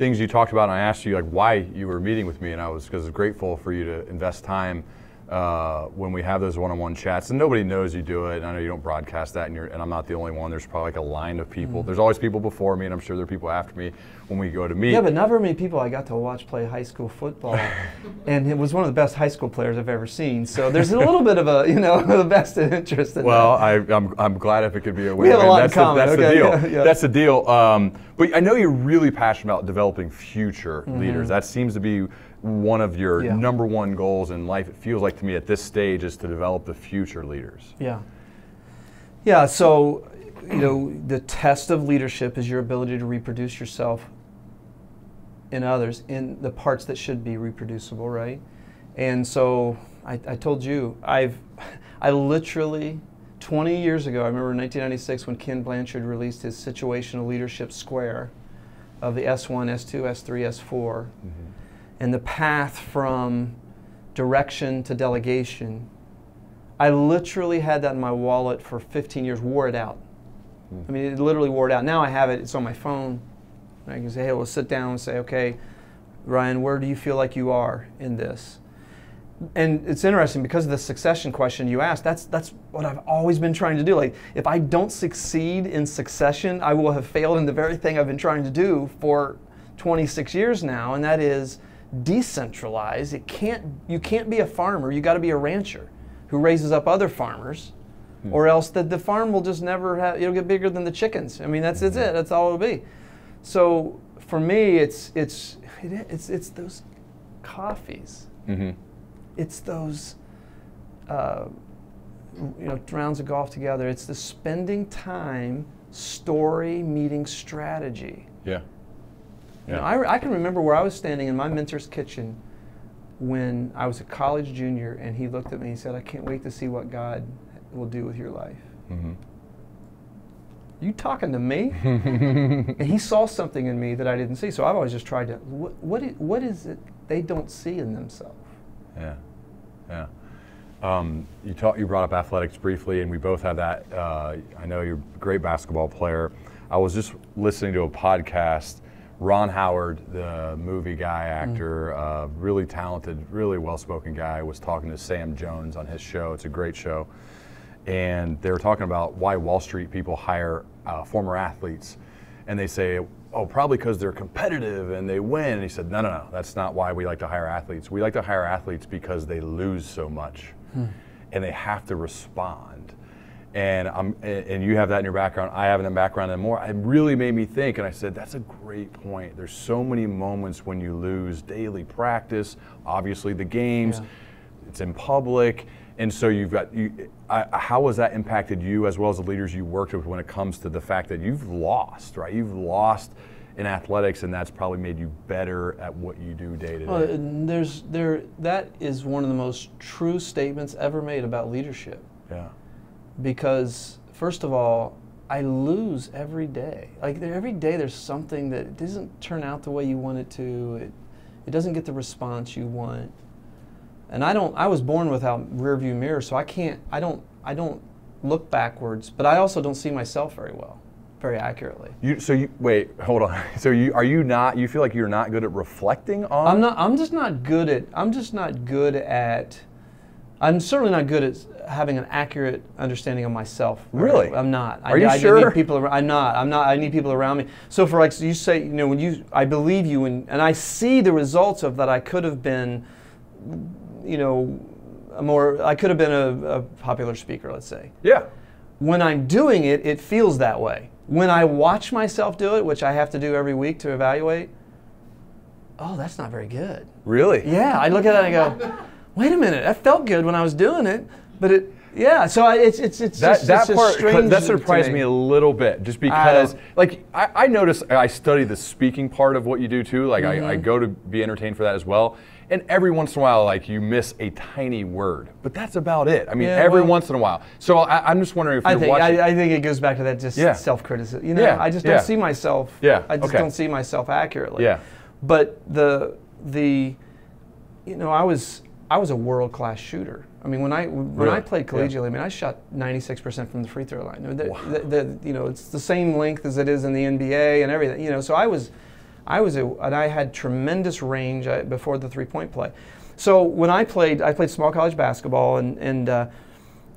things you talked about, and I asked you like why you were meeting with me, and I was because grateful for you to invest time uh, when we have those one-on-one chats. And nobody knows you do it. And I know you don't broadcast that, and, you're, and I'm not the only one. There's probably like a line of people. There's always people before me, and I'm sure there are people after me when we go to meet. Yeah, but not very many people I got to watch play high school football, and it was one of the best high school players I've ever seen. So there's a little bit of a, you know, the vested interest in Well, that. I, I'm, I'm glad if it could be a win. We have a lot in that's common, The, that's okay, the deal. yeah, yeah. That's the deal. Um, but I know you're really passionate about developing future leaders. That seems to be one of your. Yeah. number one goals in life. It feels like to me at this stage is to develop the future leaders. Yeah. Yeah, so, you know, the test of leadership is your ability to reproduce yourself in others in the parts that should be reproducible, right? And so I, I told you, I've, I literally, 20 years ago, I remember in 1996 when Ken Blanchard released his situational leadership square of the S1, S2, S3, S4, and the path from direction to delegation. I literally had that in my wallet for 15 years, wore it out. Hmm. I mean, it literally wore it out. Now I have it, it's on my phone. I can say, hey, we'll sit down and say, okay, Ryan, where do you feel like you are in this? And it's interesting because of the succession question you asked, that's, that's what I've always been trying to do. Like, if I don't succeed in succession, I will have failed in the very thing I've been trying to do for 26 years now, and that is decentralize. It can't, you can't be a farmer, you got to be a rancher who raises up other farmers, or else the, the farm will just never have, it'll get bigger than the chickens. I mean, that's, that's it, that's all it'll be. So for me, it's, it's, it, it's, it's those coffees. Mm-hmm. It's those, uh, you know, rounds of golf together. It's the spending time, story meeting strategy. Yeah. You know, I, I can remember where I was standing in my mentor's kitchen when I was a college junior, and he looked at me and said, I can't wait to see what God will do with your life. Mm-hmm. You talking to me? and he saw something in me that I didn't see. So I've always just tried to, what, what, is, what is it they don't see in themselves? Yeah, yeah. Um, you talk, You brought up athletics briefly, and we both have that. Uh, I know you're a great basketball player. I was just listening to a podcast. Ron Howard, the movie guy, actor, uh, really talented, really well-spoken guy, was talking to Sam Jones on his show. It's a great show, and they were talking about why Wall Street people hire uh, former athletes, and they say, "Oh, probably because they're competitive and they win." And he said, "No, no, no. That's not why we like to hire athletes. We like to hire athletes because they lose so much, and they have to respond." And I'm, and you have that in your background. I have it in the background and more. It really made me think, and I said, "That's a great point." There's so many moments when you lose daily practice. Obviously, the games Yeah. it's in public and so you've got you I, how has that impacted you as well as the leaders you worked with when it comes to the fact that you've lost right you've lost in athletics and that's probably made you better at what you do day to day Well, there's there that is one of the most true statements ever made about leadership. yeah Because first of all, I lose every day. Like every day, there's something that doesn't turn out the way you want it to. It, it doesn't get the response you want. And I don't. I was born without rear view mirror, so I can't. I don't. I don't look backwards, but I also don't see myself very well, very accurately. you so you wait hold on so you are you not you feel like you're not good at reflecting on I'm not. I'm just not good at. I'm just not good at. I'm certainly not good at having an accurate understanding of myself. Really? I'm not. I, Are you I sure? Need people. ar- I'm not. I'm not. I need people around me. So for like so you say, you know, when you, I believe you, and and I see the results of that. I could have been, you know, a more. I could have been a, a popular speaker. Let's say yeah when I'm doing it, it feels that way. When I watch myself do it, which I have to do every week to evaluate, oh, that's not very good. Really? Yeah, I look at it and I go, wait a minute, that felt good when I was doing it, but it, yeah. So I, it's it's it's That, just, that it's part strange that surprised me. a little bit, just because, don't- like, I, I notice I study the speaking part of what you do too. Like, I, I Mm-hmm. go to be entertained for that as well. And every once in a while, like, you miss a tiny word, but that's about it. I mean, Yeah, every well- once in a while. So I, I'm just wondering if I you're think watching. I, I think it goes back to that just Yeah. self-criticism. You know, Yeah, I just don't see myself. Yeah, I just okay. don't see myself accurately. Yeah. But the the, you know, I was I was a world class shooter. I mean, when I when Really? I played Yeah. collegiately, I mean, I shot 96% from the free throw line. The, the, the, you know, it's the same length as it is in the NBA and everything. You know, so I was, I was, a, and I had tremendous range uh, before the three point play. So when I played, I played small college basketball, and and uh,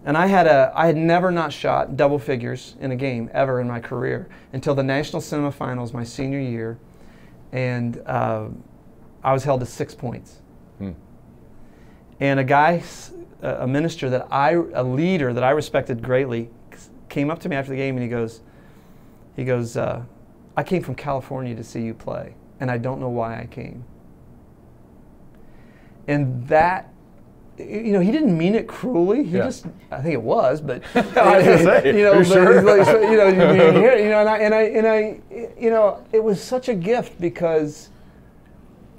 and I had a, I had never not shot double figures in a game ever in my career until the national semifinals my senior year, and uh, I was held to six points. And a guy, a minister that I, a leader that I respected greatly, came up to me after the game and he goes, he goes, uh, I came from California to see you play, and I don't know why I came. And that, you know, he didn't mean it cruelly. He Yeah. just, I think it was, but I was say, you know, you but sure? like, so, you know, you, you hear, you know, and I, and I, and I, you know, it was such a gift because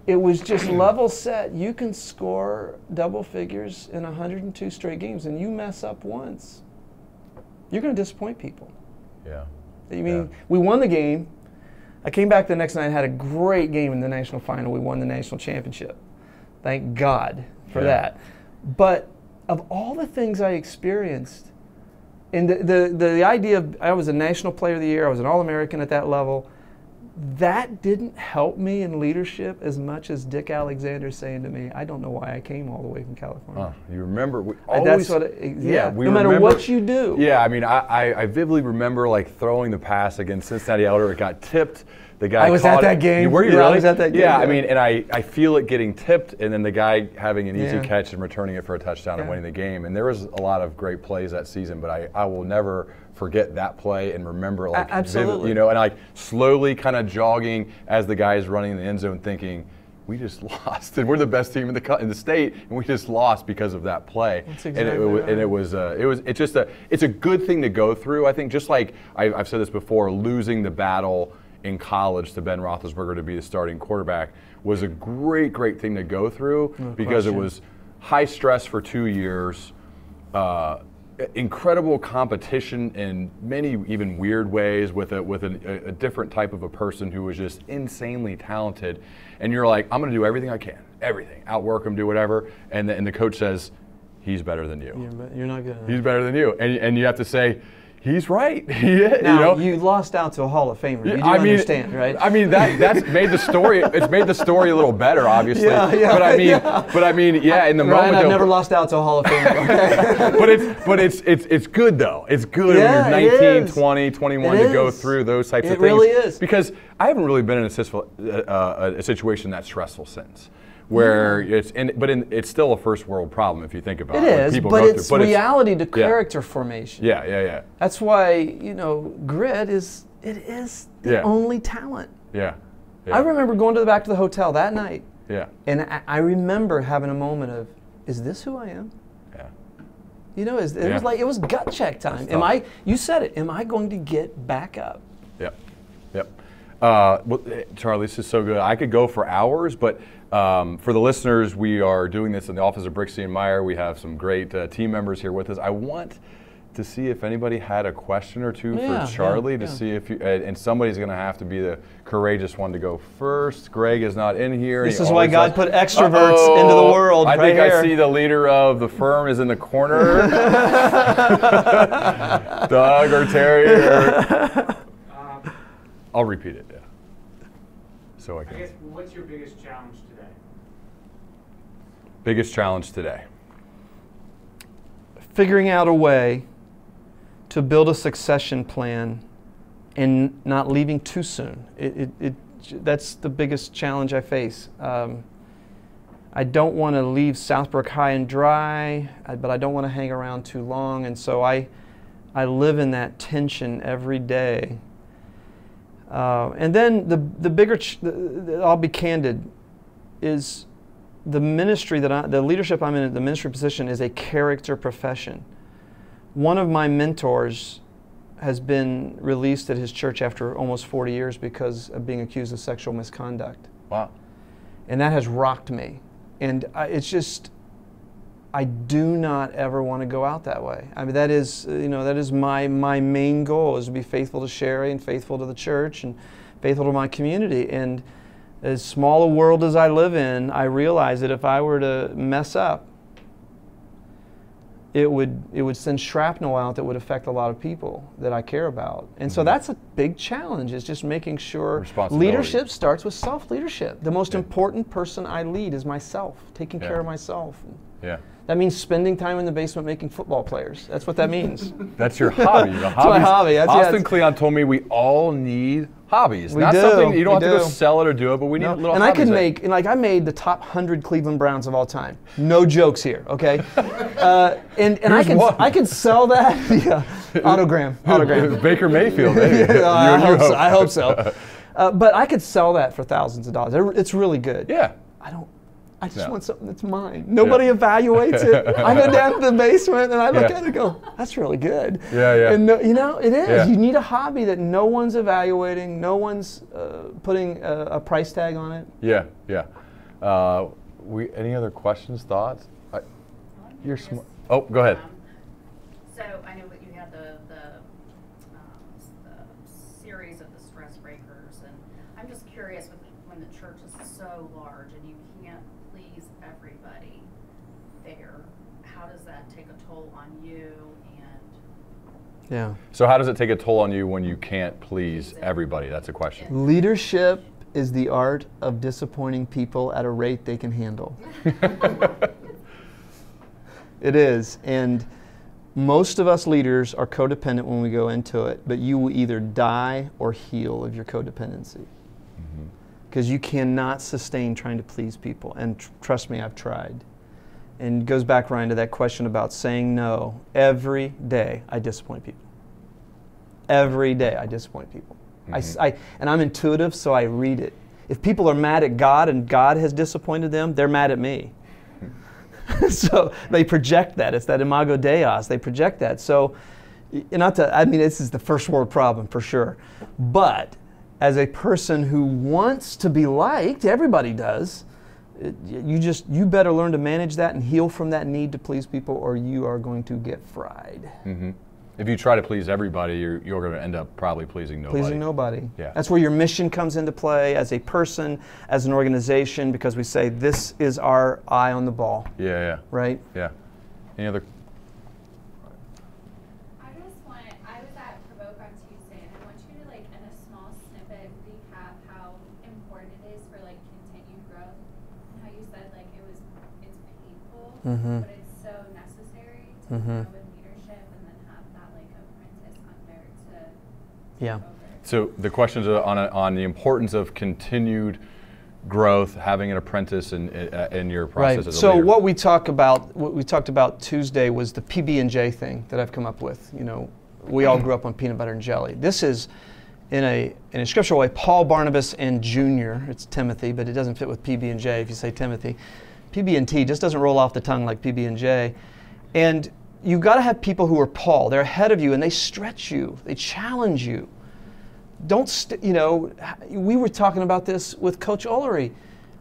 it was just level set. You can score double figures in 102 straight games, and you mess up once, you're going to disappoint people. yeah. I mean, Yeah. we won the game. I came back the next night and had a great game in the national final. We won the national championship. Thank God for Yeah. that. But of all the things I experienced, and the, the, the idea of I was a national player of the year, I was an All American at that level, that didn't help me in leadership as much as Dick Alexander saying to me, I don't know why I came all the way from California. Oh, you remember? We always, that's what, it, yeah, yeah, we no matter remember- what you do. Yeah, I mean, I, I, I vividly remember like throwing the pass against Cincinnati Elder. It got tipped. The guy I was at that it. game. Were you Yeah, I really? was at that game, Yeah, I mean, and I, I feel it getting tipped, and then the guy having an easy Yeah. catch and returning it for a touchdown and winning the game. And there was a lot of great plays that season, but I, I will never forget that play and remember like absolutely. you know, and like slowly kind of jogging as the guy is running in the end zone, thinking. We just lost, and we're the best team in the in the state, and we just lost because of that play. That's and it, exactly right. and it was uh, it was it's just a it's a good thing to go through. I think just like I, I've said this before, losing the battle in college to Ben Roethlisberger to be the starting quarterback was a great great thing to go through because it was high stress for two years. Uh, incredible competition in many even weird ways with a with a, a different type of a person who was just insanely talented. And you're like i'm going to do everything i can everything outwork him do whatever. And the, and the coach says he's better than you. You're, you're not good. He's better than you, and, and you have to say, he's right. He is, Now, you you, lost out to a Hall of Famer. You do I mean, understand, right? I mean that that's made the story. It's made the story a little better, obviously. Yeah, yeah, but I mean, yeah. but I mean, yeah. In the Ryan, moment, I've though, never lost out to a Hall of Famer. Okay? but it's but it's it's it's good though. It's good Yeah, when you're 19, 20, 21 It to go is. through those types It of things. It really is. Because I haven't really been in a, uh, uh, a situation that stressful since. Where it's and but in, it's still a first world problem if you think about It it. is, but it's through. reality to character formation. Yeah, yeah, yeah, That's why you know grit is it is the Yeah. only talent. yeah. yeah. I remember going to the back to the hotel that night, Yeah, and I, I remember having a moment of, "Is this who I am?" yeah. You know, is- it was like it was gut check time. Am. I? You said it. Am I going to get back up? Yep. Yep. Uh, well, eh, Charlie, this is so good. I could go for hours, but um, for the listeners, we are doing this in the office of Brixey and Meyer. We have some great uh, team members here with us. I want to see if anybody had a question or two Yeah, for Charlie yeah, to yeah. see if you, and and somebody's going to have to be the courageous one to go first. Greg is not in here. This He is why God does- put extroverts into the world I right think I see the leader of the firm is in the corner. Doug or Terry or I'll repeat it. Yeah. So I I guess, what's your biggest challenge today? Biggest challenge today. figuring out a way to build a succession plan and not leaving too soon. It, it, it, that's the biggest challenge I face. Um, I don't want to leave Southbrook high and dry, but I don't want to hang around too long, and so I, I live in that tension every day. Uh, and then the the bigger, the, the, I'll be candid. is the ministry that I, the leadership I'm in, the ministry position is a character profession. One of my mentors has been released at his church after almost 40 years because of being accused of sexual misconduct. Wow. And that has rocked me. And I, it's just, I do not ever want to go out that way. I mean, that is, uh, you know, that is my, my main goal is to be faithful to Sherry and faithful to the church and faithful to my community. And as small a world as I live in, I realize that if I were to mess up, it would it would send shrapnel out that would affect a lot of people that I care about. And so Mhm. that's a big challenge. Is just making sure leadership starts with self leadership. The most Yeah. important person I lead is myself, taking Yeah. care of myself. Yeah. That means spending time in the basement making football players. That's what that means. That's your hobby. The That's my hobby. That's- Austin it's- Kleon told me we all need hobbies. We Not do. something you don't We have to go sell it or do it, but we need No, little and I could make, and like I made the top hundred Cleveland Browns of all time. No jokes here, okay? uh, and and I can one. I can sell that. yeah, autogram, autogram. Baker Mayfield. Maybe. Yeah, You I, and hope so, I hope so. Uh, but I could sell that for thousands of dollars. It's really good. Yeah. I don't. I just No. want something that's mine. Nobody evaluates it. I go down to the basement and I look Yeah. at it and go, "That's really good." Yeah, yeah. And no, you know, it is. Yeah. You need a hobby that no one's evaluating, no one's uh, putting a, a price tag on it. Yeah. Yeah. Uh, we. Any other questions, thoughts? I, you're smart. Oh, go ahead. um, So I know that you had the, the, um, s- the series of the stress breakers, and I'm just curious with, when the church is so large and you can't please everybody there, how does that take a toll on you and? Yeah. So, how does it take a toll on you when you can't please everybody? That's a question. Leadership is the art of disappointing people at a rate they can handle. It is. And most of us leaders are codependent when we go into it, but you will either die or heal of your codependency. Mm-hmm. Because you cannot sustain trying to please people. And tr- trust me, I've tried. And goes back, Ryan, to that question about saying no. Every day I disappoint people. Every day I disappoint people. I mm-hmm. s I and I'm intuitive, so I read it. If people are mad at God and God has disappointed them, they're mad at me. so they project that. It's that imago Deus. They project that. So, not to, I mean, this is the first world problem for sure. But as a person who wants to be liked, everybody does. It- You just you better learn to manage that and heal from that need to please people, or you are going to get fried. hmm If you try to please everybody, you're, you're going to end up probably pleasing nobody. Pleasing nobody. Yeah. That's where your mission comes into play as a person, as an organization, because we say this is our eye on the ball, Yeah, yeah, right? yeah. Any other? I just want, I was at Provoke on Tuesday, and I want you to like, in a small snippet, recap how important it is for like continued growth. And how you said like it was, it's painful, Mhm. but it's so necessary to Mhm. with leadership and then have that like apprentice under to Yeah. over. So the questions are on, a, on the importance of continued growth, having an apprentice in, in, in your process Right. as a So leader. what we talk about, what we talked about Tuesday was the PB and J thing that I've come up with. You know, we all grew up on peanut butter and jelly. This is, in a in a scriptural way, Paul, Barnabas, and Junior. It's Timothy, but it doesn't fit with PB and J if you say Timothy. PB and T just doesn't roll off the tongue like PB and J. And you've got to have people who are Paul. They're ahead of you, and they stretch you. They challenge you don't st- you know we were talking about this with coach Ullery.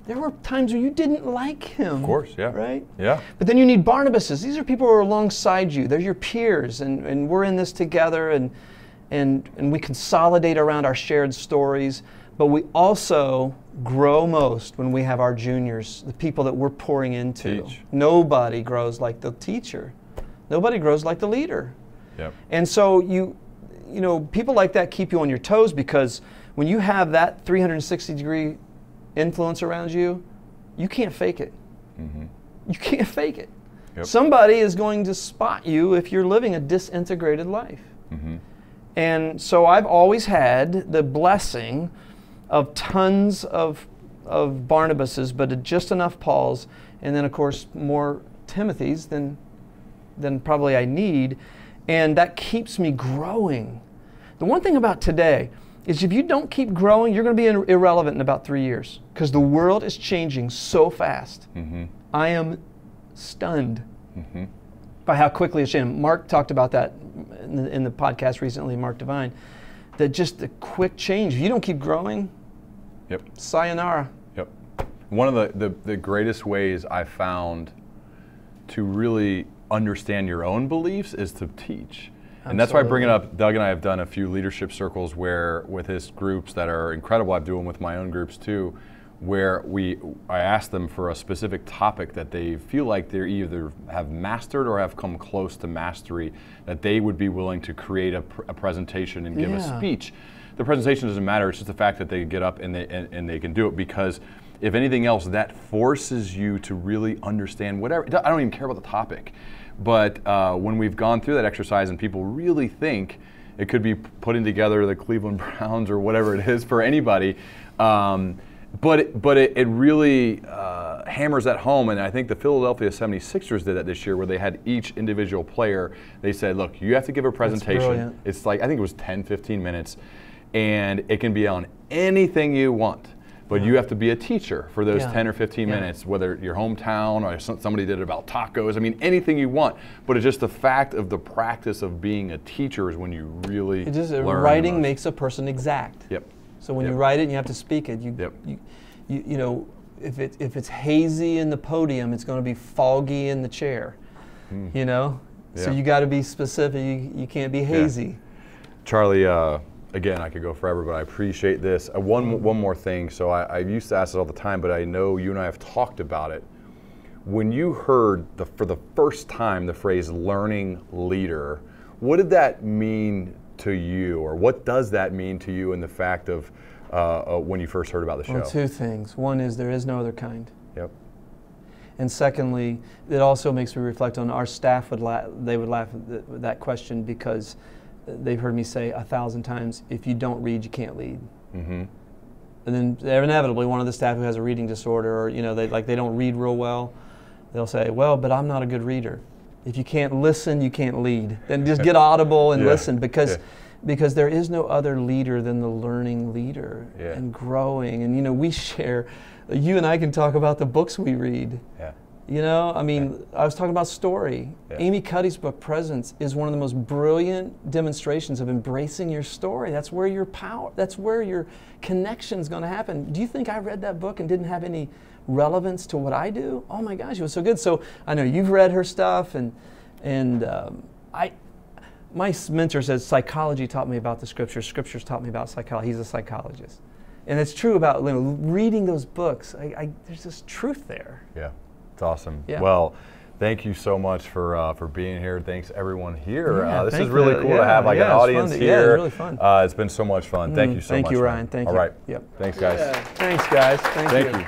there were times where you didn't like him Of course, yeah. right Yeah. but then you need barnabases these are people who are alongside you they're your peers and, and we're in this together and, and, and we consolidate around our shared stories but we also grow most when we have our juniors the people that we're pouring into Teach. nobody grows like the teacher nobody grows like the leader Yep. and so you, you know, people like that keep you on your toes because when you have that 360 degree influence around you, you can't fake it. hmm You can't fake it. Yep. Somebody is going to spot you if you're living a disintegrated life. hmm And so I've always had the blessing of tons of, of Barnabases, but just enough Pauls, and then of course more Timothys than, than probably I need. And that keeps me growing. The one thing about today, is if you don't keep growing, you're going to be in- irrelevant in about three years because the world is changing so fast. Mm-hmm. I am stunned by how quickly it's changing. Mark talked about that in the, in the podcast recently, Mark Divine, that just the quick change. If you don't keep growing, Yep. sayonara. Yep. One of the, the, the greatest ways I found to really understand your own beliefs is to teach. And that's why I bring it up. Doug and I have done a few leadership circles where, with his groups that are incredible, I'm them with my own groups too, where we I ask them for a specific topic that they feel like they either have mastered or have come close to mastery, that they would be willing to create a, pr- a presentation and give a speech. The presentation doesn't matter. It's just the fact that they get up and they and, and they can do it because if anything else, that forces you to really understand whatever. I don't even care about the topic, but uh, when we've gone through that exercise and people really think it could be putting together the Cleveland Browns or whatever it is for anybody. Um, but it, but it, it really uh, hammers that home, and I think the Philadelphia 76ers did that this year, where they had each individual player. They said, "Look, you have to give a presentation. It's like I think it was 10, 15 minutes, and it can be on anything you want. But you have to be a teacher for those Yeah. 10 or 15 Yeah. minutes, whether your hometown or somebody did it about tacos. I mean, anything you want. But it's just the fact of the practice of being a teacher is when you really It just, learn writing makes a person exact. Yep. So when Yep. you write it and you have to speak it, you, Yep. you, you, you know, if, it, if it's hazy in the podium, it's going to be foggy in the chair. You know? So. You got to be specific. You, you can't be hazy. Charlie, uh, again, I could go forever, but I appreciate this. Uh, one, one more thing. So I, I used to ask it all the time, but I know you and I have talked about it. When you heard the, for the first time the phrase learning leader, what did that mean to you, or what does that mean to you in the fact of uh, uh, when you first heard about the show? Well, two things. One is there is no other kind. Yep. And secondly, it also makes me reflect on our staff would la- they would laugh at th- that question because they've heard me say a thousand times, if you don't read, you can't lead. Mm-hmm. And then they're inevitably one of the staff who has a reading disorder or you know they like they don't read real well, they'll say, "Well, but I'm not a good reader." If you can't listen, you can't lead. Then just get audible and Yeah, listen because yeah. because there is no other leader than the learning leader Yeah. and growing. And you know, we share you and I can talk about the books we read. Yeah. You know, I mean, I was talking about story. Yeah. Amy Cuddy's book, Presence, is one of the most brilliant demonstrations of embracing your story. That's where your power, that's where your connection is going to happen. Do you think I read that book and didn't have any relevance to what I do? Oh my gosh, it was so good. So I know you've read her stuff, and and um, I, my mentor says psychology taught me about the scriptures. Scriptures taught me about psychology. He's a psychologist, and it's true about you know, reading those books. I, I, there's this truth there. Yeah, it's awesome. Yeah. Well, thank you so much for uh, for being here. Thanks everyone here. Yeah, uh, this is really you. cool to Yeah, have like yeah, an audience to- yeah, here. it's really fun. Uh, it's been so much fun. Thank Mm, you so thank much. Thank you, man. Ryan. Thank All you. right. Yep. Thanks, guys. Thanks, guys. Thank, Thank you. you.